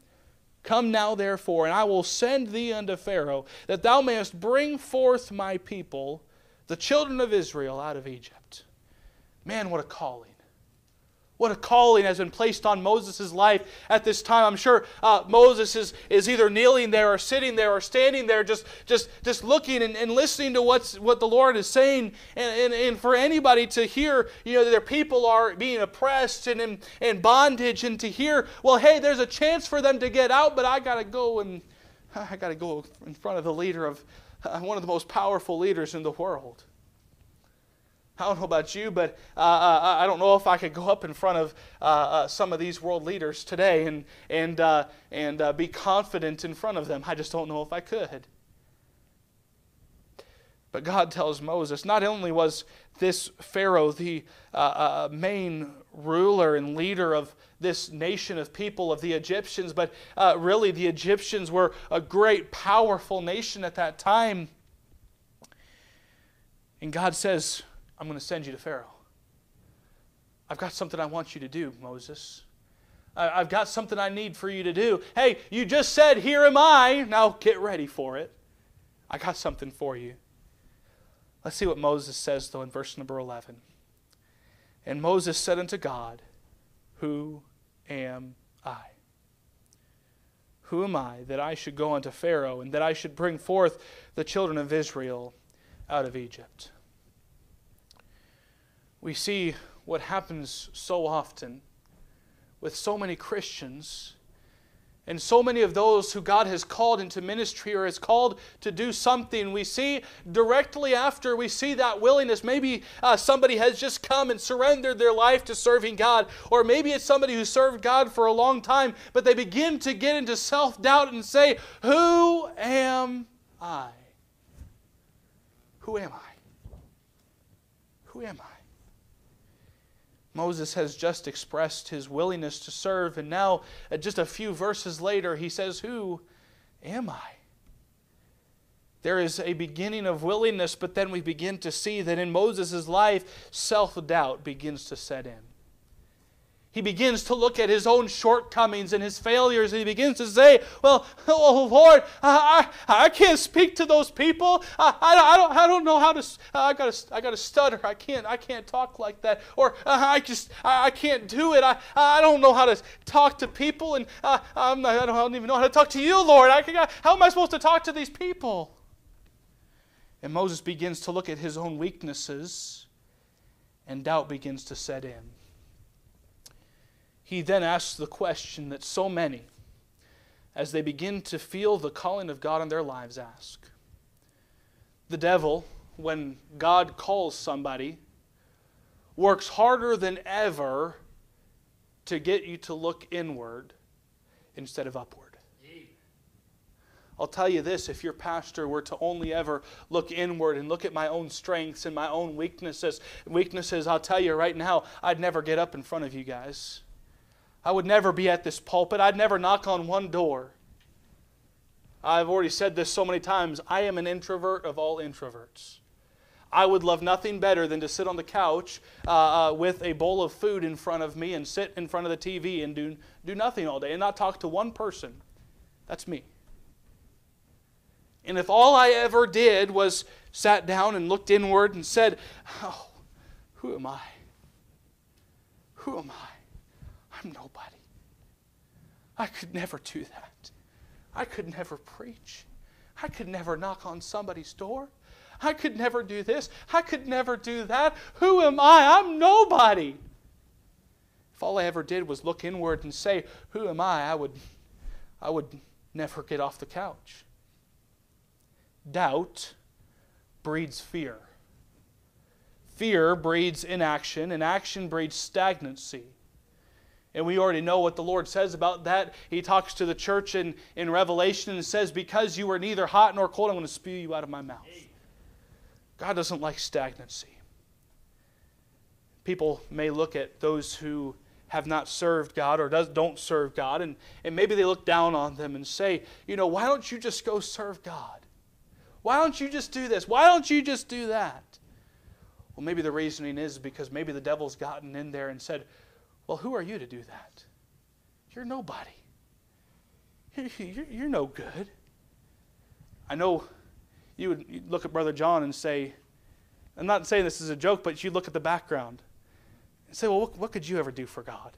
Come now, therefore, and I will send thee unto Pharaoh, that thou mayest bring forth my people the children of Israel out of Egypt. Man, what a calling. What a calling has been placed on Moses' life at this time. I'm sure uh, Moses is, is either kneeling there or sitting there or standing there just, just, just looking and, and listening to what's, what the Lord is saying. And, and, and for anybody to hear, you know, their people are being oppressed and in, in bondage and to hear, well, hey, there's a chance for them to get out, but I got to go and I got to go in front of the leader of, uh, one of the most powerful leaders in the world. I don't know about you, but uh, uh, I don't know if I could go up in front of uh, uh some of these world leaders today and, and, uh, and uh, be confident in front of them. I just don't know if I could. But God tells Moses not only was this Pharaoh the main ruler and leader of this nation of people of the Egyptians, but uh, really the Egyptians were a great, powerful nation at that time. And God says, I'm going to send you to Pharaoh. I've got something I want you to do, Moses. I've got something I need for you to do. Hey, you just said, Here am I. Now get ready for it. I got something for you. Let's see what Moses says, though, in verse number 11. And Moses said unto God, Who am I? Who am I that I should go unto Pharaoh and that I should bring forth the children of Israel out of Egypt? We see what happens so often with so many Christians and so many of those who God has called into ministry or has called to do something, we see directly after we see that willingness. Maybe uh, somebody has just come and surrendered their life to serving God, or maybe it's somebody who served God for a long time, but they begin to get into self doubt and say, Who am I? Who am I? Who am I? Moses has just expressed his willingness to serve, and now, just a few verses later, he says, Who am I? There is a beginning of willingness, but then we begin to see that in Moses' life, self doubt begins to set in he begins to look at his own shortcomings and his failures, and he begins to say, Well, oh Lord, I, I, I can't speak to those people. I, I, I, don't, I don't know how to, I got I gotta stutter. I can't, I can't talk like that. Or uh, I just, I, I can't do it. I, I don't know how to talk to people, and uh, I'm not, I, don't, I don't even know how to talk to you, Lord. I, how am I supposed to talk to these people? And Moses begins to look at his own weaknesses, and doubt begins to set in he then asks the question that so many, as they begin to feel the calling of God in their lives, ask. The devil, when God calls somebody, works harder than ever to get you to look inward instead of upward. I'll tell you this if your pastor were to only ever look inward and look at my own strengths and my own weaknesses, weaknesses, I'll tell you right now, I'd never get up in front of you guys. I would never be at this pulpit. I'd never knock on one door. I've already said this so many times. I am an introvert of all introverts. I would love nothing better than to sit on the couch uh, uh, with a bowl of food in front of me and sit in front of the TV and do, do nothing all day and not talk to one person. That's me. And if all I ever did was sat down and looked inward and said, Oh, who am I? Who am I? I'm nobody. I could never do that. I could never preach. I could never knock on somebody's door. I could never do this. I could never do that. Who am I? I'm nobody. If all I ever did was look inward and say, Who am I? I would, I would never get off the couch. Doubt breeds fear. Fear breeds inaction, and action breeds stagnancy. And we already know what the Lord says about that. He talks to the church in, in Revelation and says, Because you are neither hot nor cold, I'm going to spew you out of my mouth. God doesn't like stagnancy. People may look at those who have not served God or does, don't serve God, and, and maybe they look down on them and say, You know, why don't you just go serve God? Why don't you just do this? Why don't you just do that? Well, maybe the reasoning is because maybe the devil's gotten in there and said, well, who are you to do that? You're nobody. You're, you're no good. I know you would look at Brother John and say, I'm not saying this is a joke, but you look at the background and say, well, what, what could you ever do for God?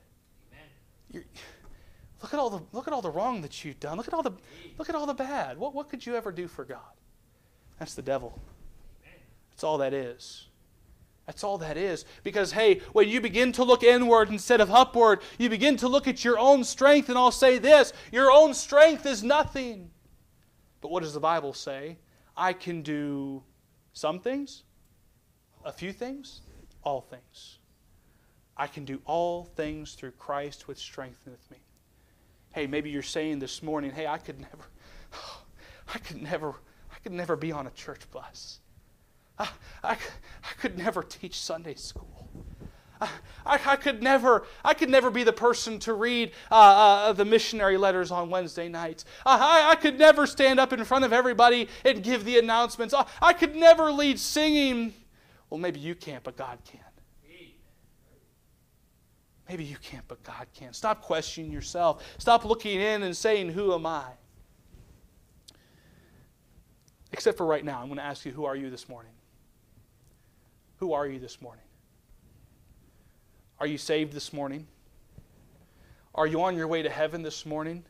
look at all the look at all the wrong that you've done. Look at all the look at all the bad. What what could you ever do for God? That's the devil. That's all that is. That's all that is. Because, hey, when you begin to look inward instead of upward, you begin to look at your own strength, and I'll say this your own strength is nothing. But what does the Bible say? I can do some things, a few things, all things. I can do all things through Christ which strengtheneth me. Hey, maybe you're saying this morning, hey, I could never, I could never, I could never be on a church bus. I, I, I could never teach Sunday school. I, I, could never, I could never be the person to read uh, uh, the missionary letters on Wednesday nights. I, I could never stand up in front of everybody and give the announcements. I, I could never lead singing. Well, maybe you can't, but God can. Maybe you can't, but God can. Stop questioning yourself. Stop looking in and saying, Who am I? Except for right now, I'm going to ask you, Who are you this morning? Who are you this morning? Are you saved this morning? Are you on your way to heaven this morning?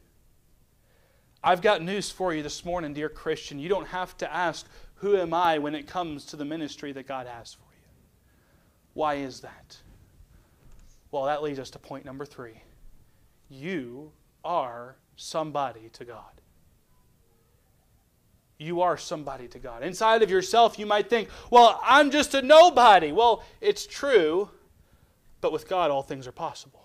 I've got news for you this morning, dear Christian. You don't have to ask, Who am I when it comes to the ministry that God has for you? Why is that? Well, that leads us to point number three. You are somebody to God you are somebody to God. Inside of yourself, you might think, well, I'm just a nobody. Well, it's true, but with God, all things are possible.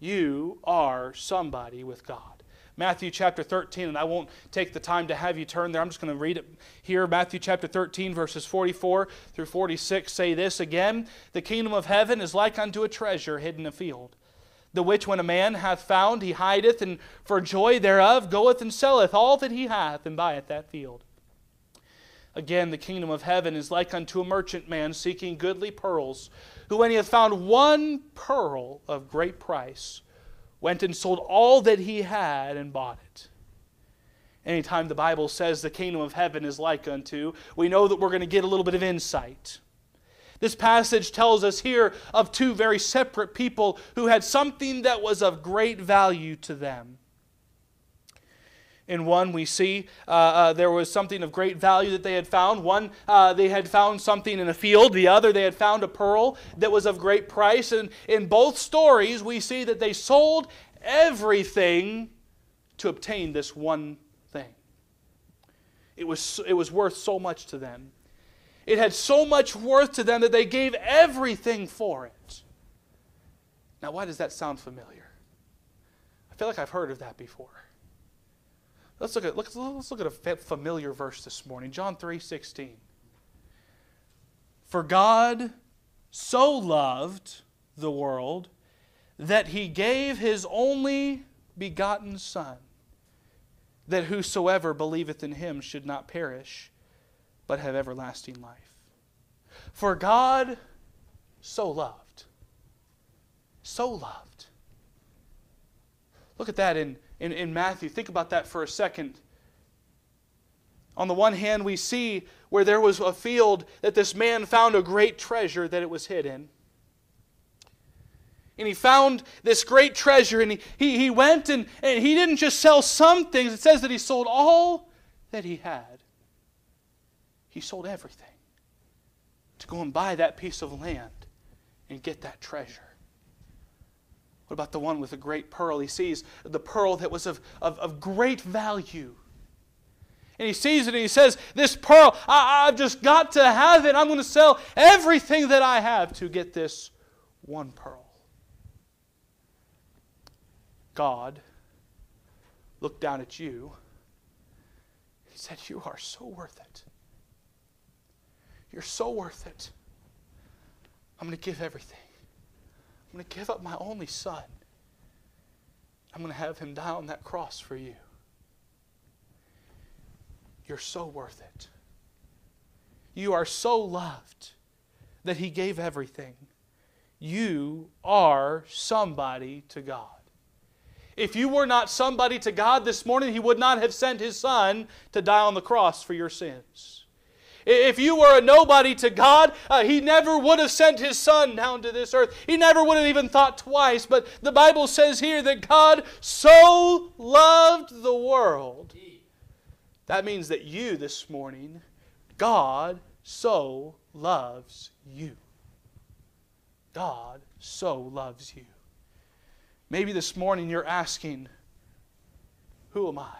You are somebody with God. Matthew chapter 13, and I won't take the time to have you turn there. I'm just going to read it here. Matthew chapter 13, verses 44 through 46 say this again The kingdom of heaven is like unto a treasure hidden in a field the which when a man hath found, he hideth, and for joy thereof goeth and selleth all that he hath, and buyeth that field. Again, the kingdom of heaven is like unto a merchant man seeking goodly pearls, who, when he hath found one pearl of great price, went and sold all that he had and bought it. Anytime the Bible says the kingdom of heaven is like unto, we know that we're going to get a little bit of insight. This passage tells us here of two very separate people who had something that was of great value to them. In one, we see uh, uh, there was something of great value that they had found. One, uh, they had found something in a field. The other, they had found a pearl that was of great price. And in both stories, we see that they sold everything to obtain this one thing. It was, it was worth so much to them. It had so much worth to them that they gave everything for it. Now, why does that sound familiar? I feel like I've heard of that before. Let's look at let's, let's look at a familiar verse this morning. John 3:16. For God so loved the world that he gave his only begotten son that whosoever believeth in him should not perish but have everlasting life. For God so loved so loved. Look at that in in, in Matthew. Think about that for a second. On the one hand, we see where there was a field that this man found a great treasure that it was hid in. And he found this great treasure, and he, he, he went and, and he didn't just sell some things. It says that he sold all that he had. He sold everything to go and buy that piece of land and get that treasure. What about the one with the great pearl? He sees the pearl that was of, of, of great value. And he sees it and he says, This pearl, I, I've just got to have it. I'm going to sell everything that I have to get this one pearl. God looked down at you and said, You are so worth it. You're so worth it. I'm going to give everything. I'm going to give up my only son. I'm going to have him die on that cross for you. You're so worth it. You are so loved that he gave everything. You are somebody to God. If you were not somebody to God this morning, he would not have sent his son to die on the cross for your sins. If you were a nobody to God, uh, He never would have sent His Son down to this earth. He never would have even thought twice. But the Bible says here that God so loved the world. That means that you this morning, God so loves you. God so loves you. Maybe this morning you're asking, Who am I?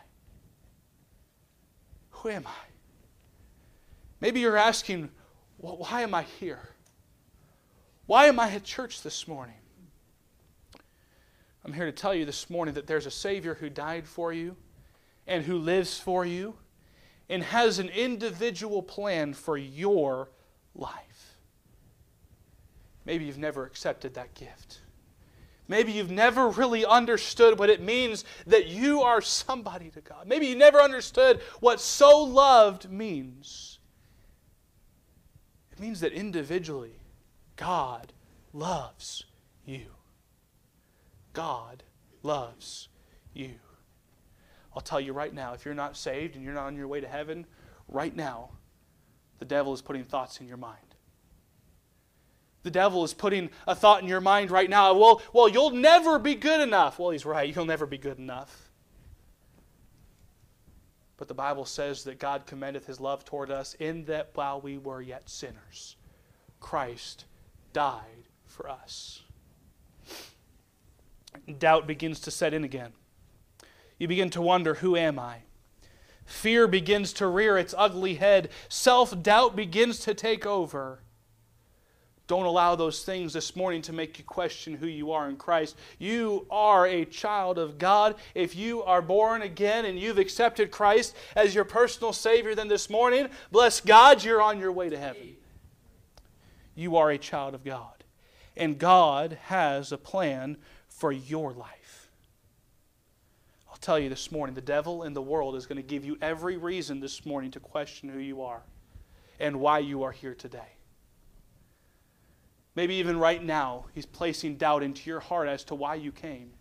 Who am I? Maybe you're asking, well, why am I here? Why am I at church this morning? I'm here to tell you this morning that there's a Savior who died for you and who lives for you and has an individual plan for your life. Maybe you've never accepted that gift. Maybe you've never really understood what it means that you are somebody to God. Maybe you never understood what so loved means means that individually, God loves you. God loves you. I'll tell you right now, if you're not saved and you're not on your way to heaven, right now, the devil is putting thoughts in your mind. The devil is putting a thought in your mind right now. Well, well, you'll never be good enough. Well, he's right. You'll never be good enough. But the Bible says that God commendeth his love toward us in that while we were yet sinners, Christ died for us. Doubt begins to set in again. You begin to wonder, who am I? Fear begins to rear its ugly head. Self doubt begins to take over. Don't allow those things this morning to make you question who you are in Christ. You are a child of God. If you are born again and you've accepted Christ as your personal Savior, then this morning, bless God, you're on your way to heaven. You are a child of God. And God has a plan for your life. I'll tell you this morning the devil in the world is going to give you every reason this morning to question who you are and why you are here today. Maybe even right now, He's placing doubt into your heart as to why you came.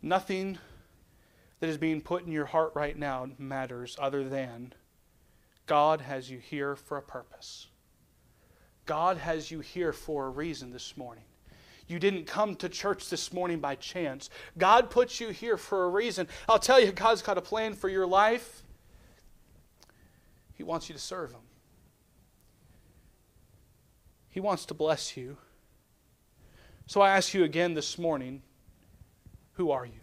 Nothing that is being put in your heart right now matters other than God has you here for a purpose. God has you here for a reason this morning. You didn't come to church this morning by chance. God put you here for a reason. I'll tell you, God's got a plan for your life. He wants you to serve Him. He wants to bless you. So I ask you again this morning who are you?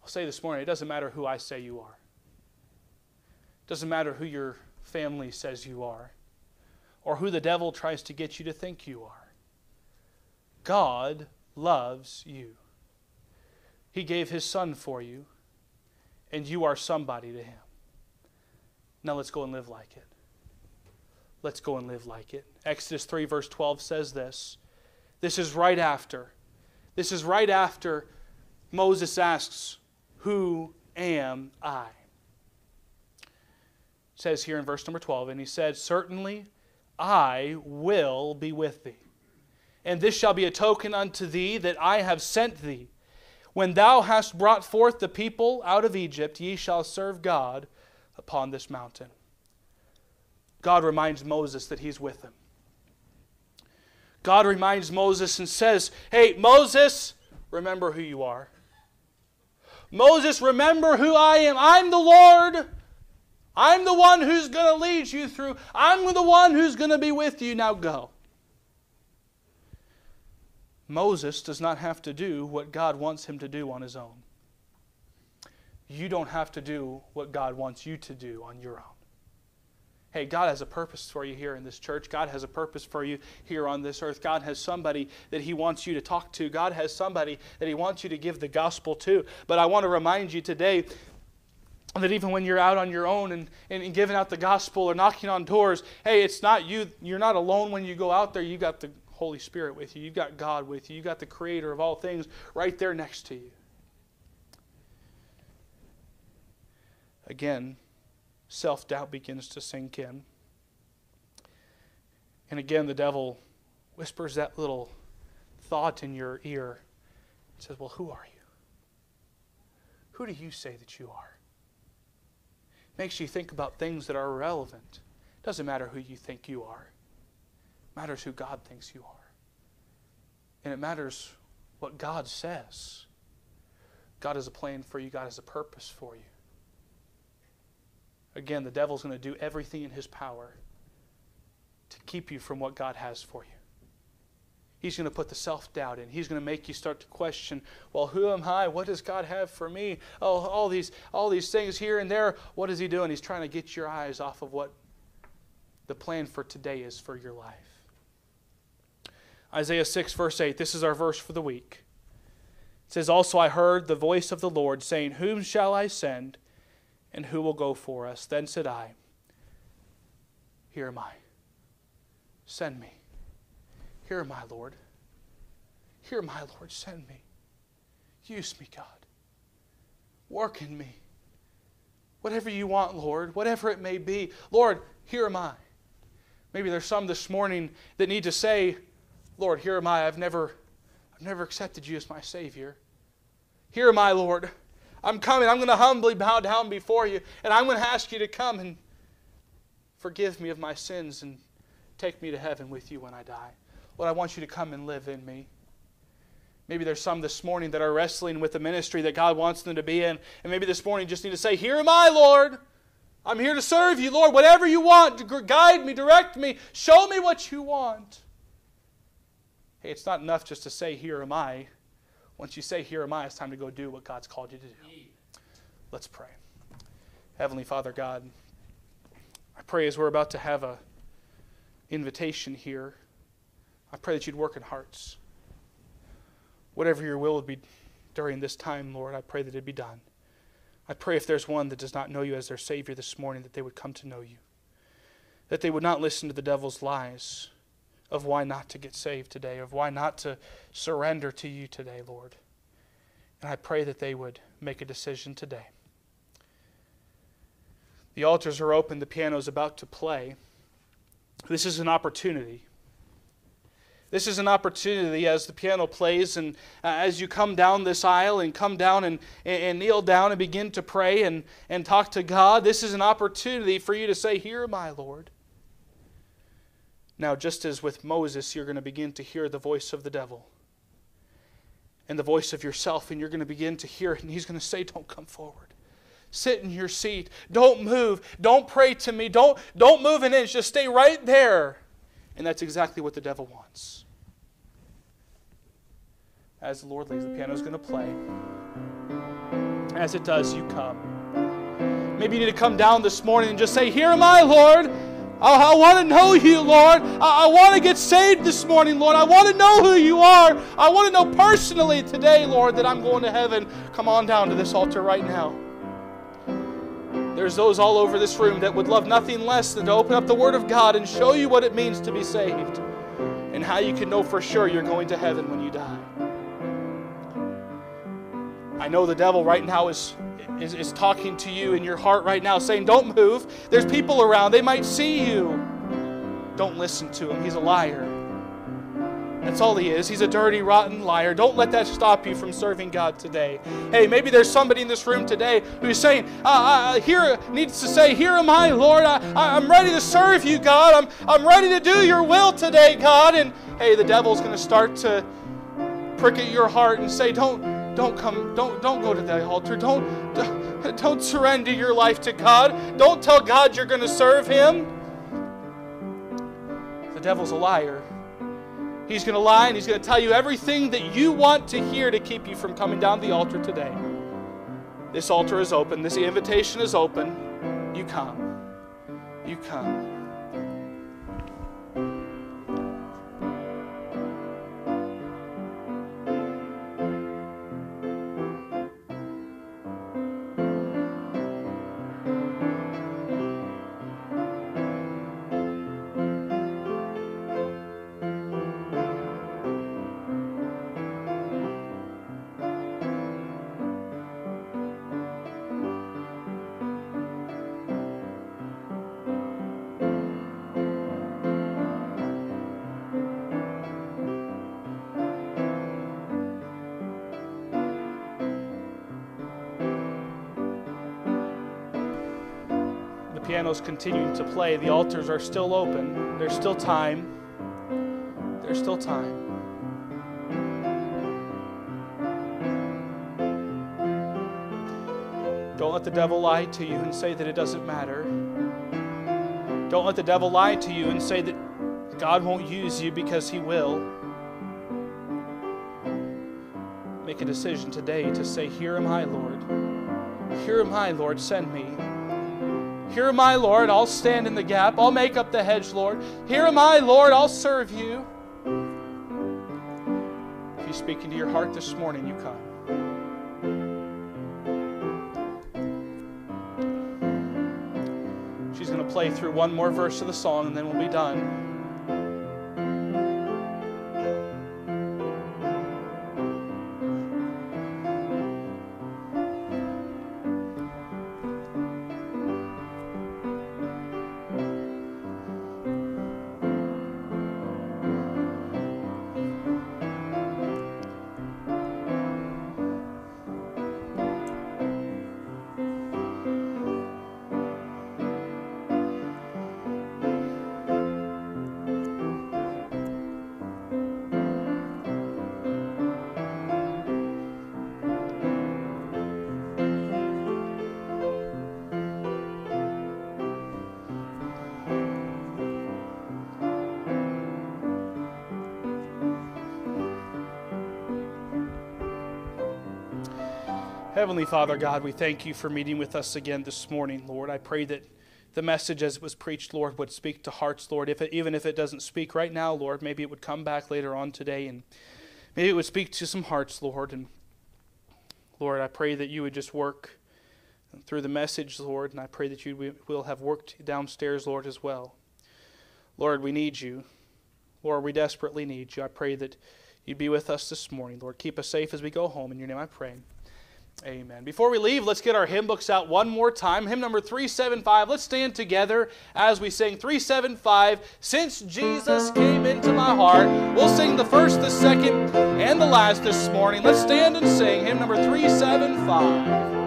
I'll say this morning it doesn't matter who I say you are, it doesn't matter who your family says you are, or who the devil tries to get you to think you are. God loves you. He gave his son for you, and you are somebody to him. Now let's go and live like it. Let's go and live like it. Exodus 3, verse 12 says this. This is right after. This is right after Moses asks, Who am I? It says here in verse number 12, and he said, Certainly I will be with thee. And this shall be a token unto thee that I have sent thee. When thou hast brought forth the people out of Egypt, ye shall serve God upon this mountain. God reminds Moses that he's with him. God reminds Moses and says, Hey, Moses, remember who you are. Moses, remember who I am. I'm the Lord. I'm the one who's going to lead you through. I'm the one who's going to be with you. Now go. Moses does not have to do what God wants him to do on his own. You don't have to do what God wants you to do on your own. Hey, God has a purpose for you here in this church. God has a purpose for you here on this earth. God has somebody that He wants you to talk to. God has somebody that He wants you to give the gospel to. But I want to remind you today that even when you're out on your own and, and, giving out the gospel or knocking on doors, hey, it's not you. You're not alone when you go out there. You got the Holy Spirit with you. You've got God with you. You've got the Creator of all things right there next to you. Again, self doubt begins to sink in. And again, the devil whispers that little thought in your ear and says, Well, who are you? Who do you say that you are? Makes you think about things that are irrelevant. Doesn't matter who you think you are. It matters who God thinks you are. And it matters what God says. God has a plan for you, God has a purpose for you. Again, the devil's going to do everything in his power to keep you from what God has for you. He's going to put the self doubt in. He's going to make you start to question, well, who am I? What does God have for me? Oh, all these, all these things here and there. What is he doing? He's trying to get your eyes off of what the plan for today is for your life. Isaiah 6, verse 8, this is our verse for the week. It says, Also I heard the voice of the Lord saying, Whom shall I send? And who will go for us? Then said I, Here am I. Send me. Here am I, Lord. Here am I, Lord. Send me. Use me, God. Work in me. Whatever you want, Lord, whatever it may be. Lord, here am I. Maybe there's some this morning that need to say, Lord, here am I. I've never, I've never accepted you as my Savior. Here am I, Lord. I'm coming. I'm going to humbly bow down before you, and I'm going to ask you to come and forgive me of my sins and take me to heaven with you when I die. Lord, I want you to come and live in me. Maybe there's some this morning that are wrestling with the ministry that God wants them to be in, and maybe this morning just need to say, Here am I, Lord. I'm here to serve you, Lord. Whatever you want, guide me, direct me, show me what you want. Hey, it's not enough just to say, Here am I. Once you say, Here am I, it's time to go do what God's called you to do. Let's pray. Heavenly Father God, I pray as we're about to have a invitation here, I pray that you'd work in hearts. Whatever your will would be during this time, Lord, I pray that it be done. I pray if there's one that does not know you as their Savior this morning, that they would come to know you. That they would not listen to the devil's lies of why not to get saved today, of why not to surrender to you today, Lord. And I pray that they would make a decision today. The altars are open, the piano is about to play. This is an opportunity. This is an opportunity as the piano plays, and uh, as you come down this aisle and come down and, and kneel down and begin to pray and, and talk to God, this is an opportunity for you to say, Here my Lord. Now, just as with Moses, you're going to begin to hear the voice of the devil and the voice of yourself, and you're going to begin to hear it, and he's going to say, Don't come forward. Sit in your seat. Don't move. Don't pray to me. Don't, don't move an inch. Just stay right there. And that's exactly what the devil wants. As the Lord leads, the piano is going to play. As it does, you come. Maybe you need to come down this morning and just say, Here am I, Lord. Uh, I, I want to know you, Lord. Uh, I, I want to get saved this morning, Lord. I want to know who you are. I want to know personally today, Lord, that I'm going to heaven. Come on down to this altar right now. There's those all over this room that would love nothing less than to open up the Word of God and show you what it means to be saved and how you can know for sure you're going to heaven when you die. I know the devil right now is, is, is talking to you in your heart right now, saying, Don't move. There's people around. They might see you. Don't listen to him. He's a liar. That's all he is. He's a dirty, rotten liar. Don't let that stop you from serving God today. Hey, maybe there's somebody in this room today who's saying, uh, uh, here needs to say, Here am I, Lord. I, I'm ready to serve you, God. I'm, I'm ready to do your will today, God. And hey, the devil's going to start to prick at your heart and say, Don't. Don't come, don't, don't go to the altar. Don't, don't, don't surrender your life to God. Don't tell God you're going to serve Him. The devil's a liar. He's going to lie and he's going to tell you everything that you want to hear to keep you from coming down the altar today. This altar is open. This invitation is open. You come. You come. Continuing to play. The altars are still open. There's still time. There's still time. Don't let the devil lie to you and say that it doesn't matter. Don't let the devil lie to you and say that God won't use you because he will. Make a decision today to say, Here am I, Lord. Here am I, Lord. Send me. Here am I, Lord. I'll stand in the gap. I'll make up the hedge, Lord. Here am I, Lord. I'll serve you. If you speak into your heart this morning, you come. She's going to play through one more verse of the song and then we'll be done. Heavenly Father, God, we thank you for meeting with us again this morning, Lord. I pray that the message as it was preached, Lord, would speak to hearts, Lord. If it, even if it doesn't speak right now, Lord, maybe it would come back later on today and maybe it would speak to some hearts, Lord. And Lord, I pray that you would just work through the message, Lord, and I pray that you will have worked downstairs, Lord, as well. Lord, we need you. Lord, we desperately need you. I pray that you'd be with us this morning, Lord. Keep us safe as we go home. In your name I pray. Amen. Before we leave, let's get our hymn books out one more time. Hymn number 375. Let's stand together as we sing 375. Since Jesus came into my heart. We'll sing the first, the second, and the last this morning. Let's stand and sing hymn number 375.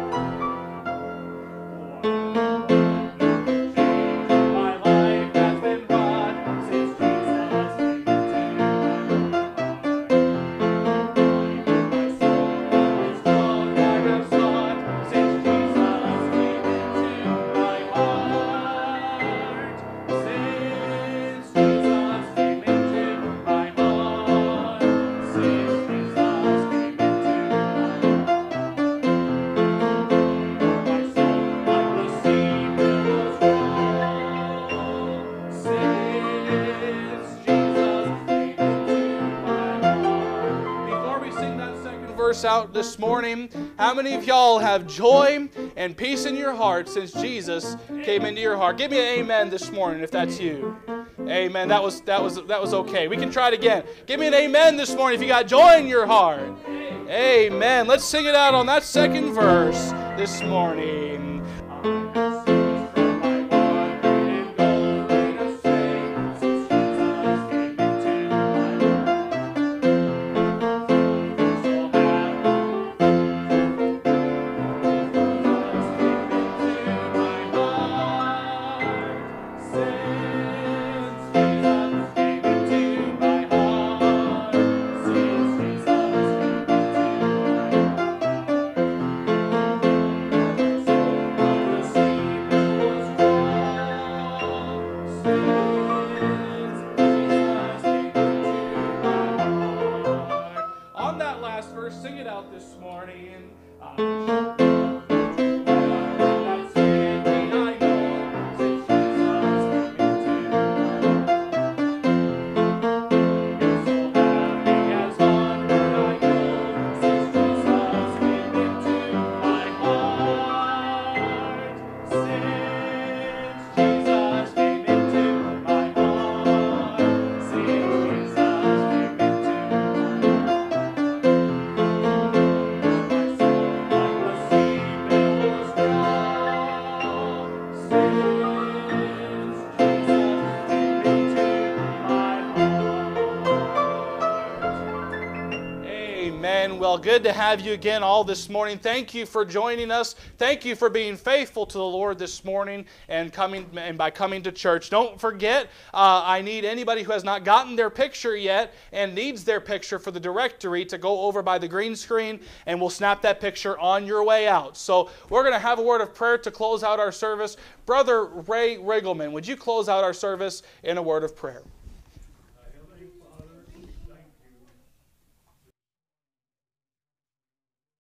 This morning. How many of y'all have joy and peace in your heart since Jesus came into your heart? Give me an amen this morning if that's you. Amen. That was that was that was okay. We can try it again. Give me an amen this morning if you got joy in your heart. Amen. Let's sing it out on that second verse this morning. Have you again all this morning. Thank you for joining us. Thank you for being faithful to the Lord this morning and coming and by coming to church. Don't forget, uh, I need anybody who has not gotten their picture yet and needs their picture for the directory to go over by the green screen, and we'll snap that picture on your way out. So we're going to have a word of prayer to close out our service. Brother Ray Riggleman, would you close out our service in a word of prayer?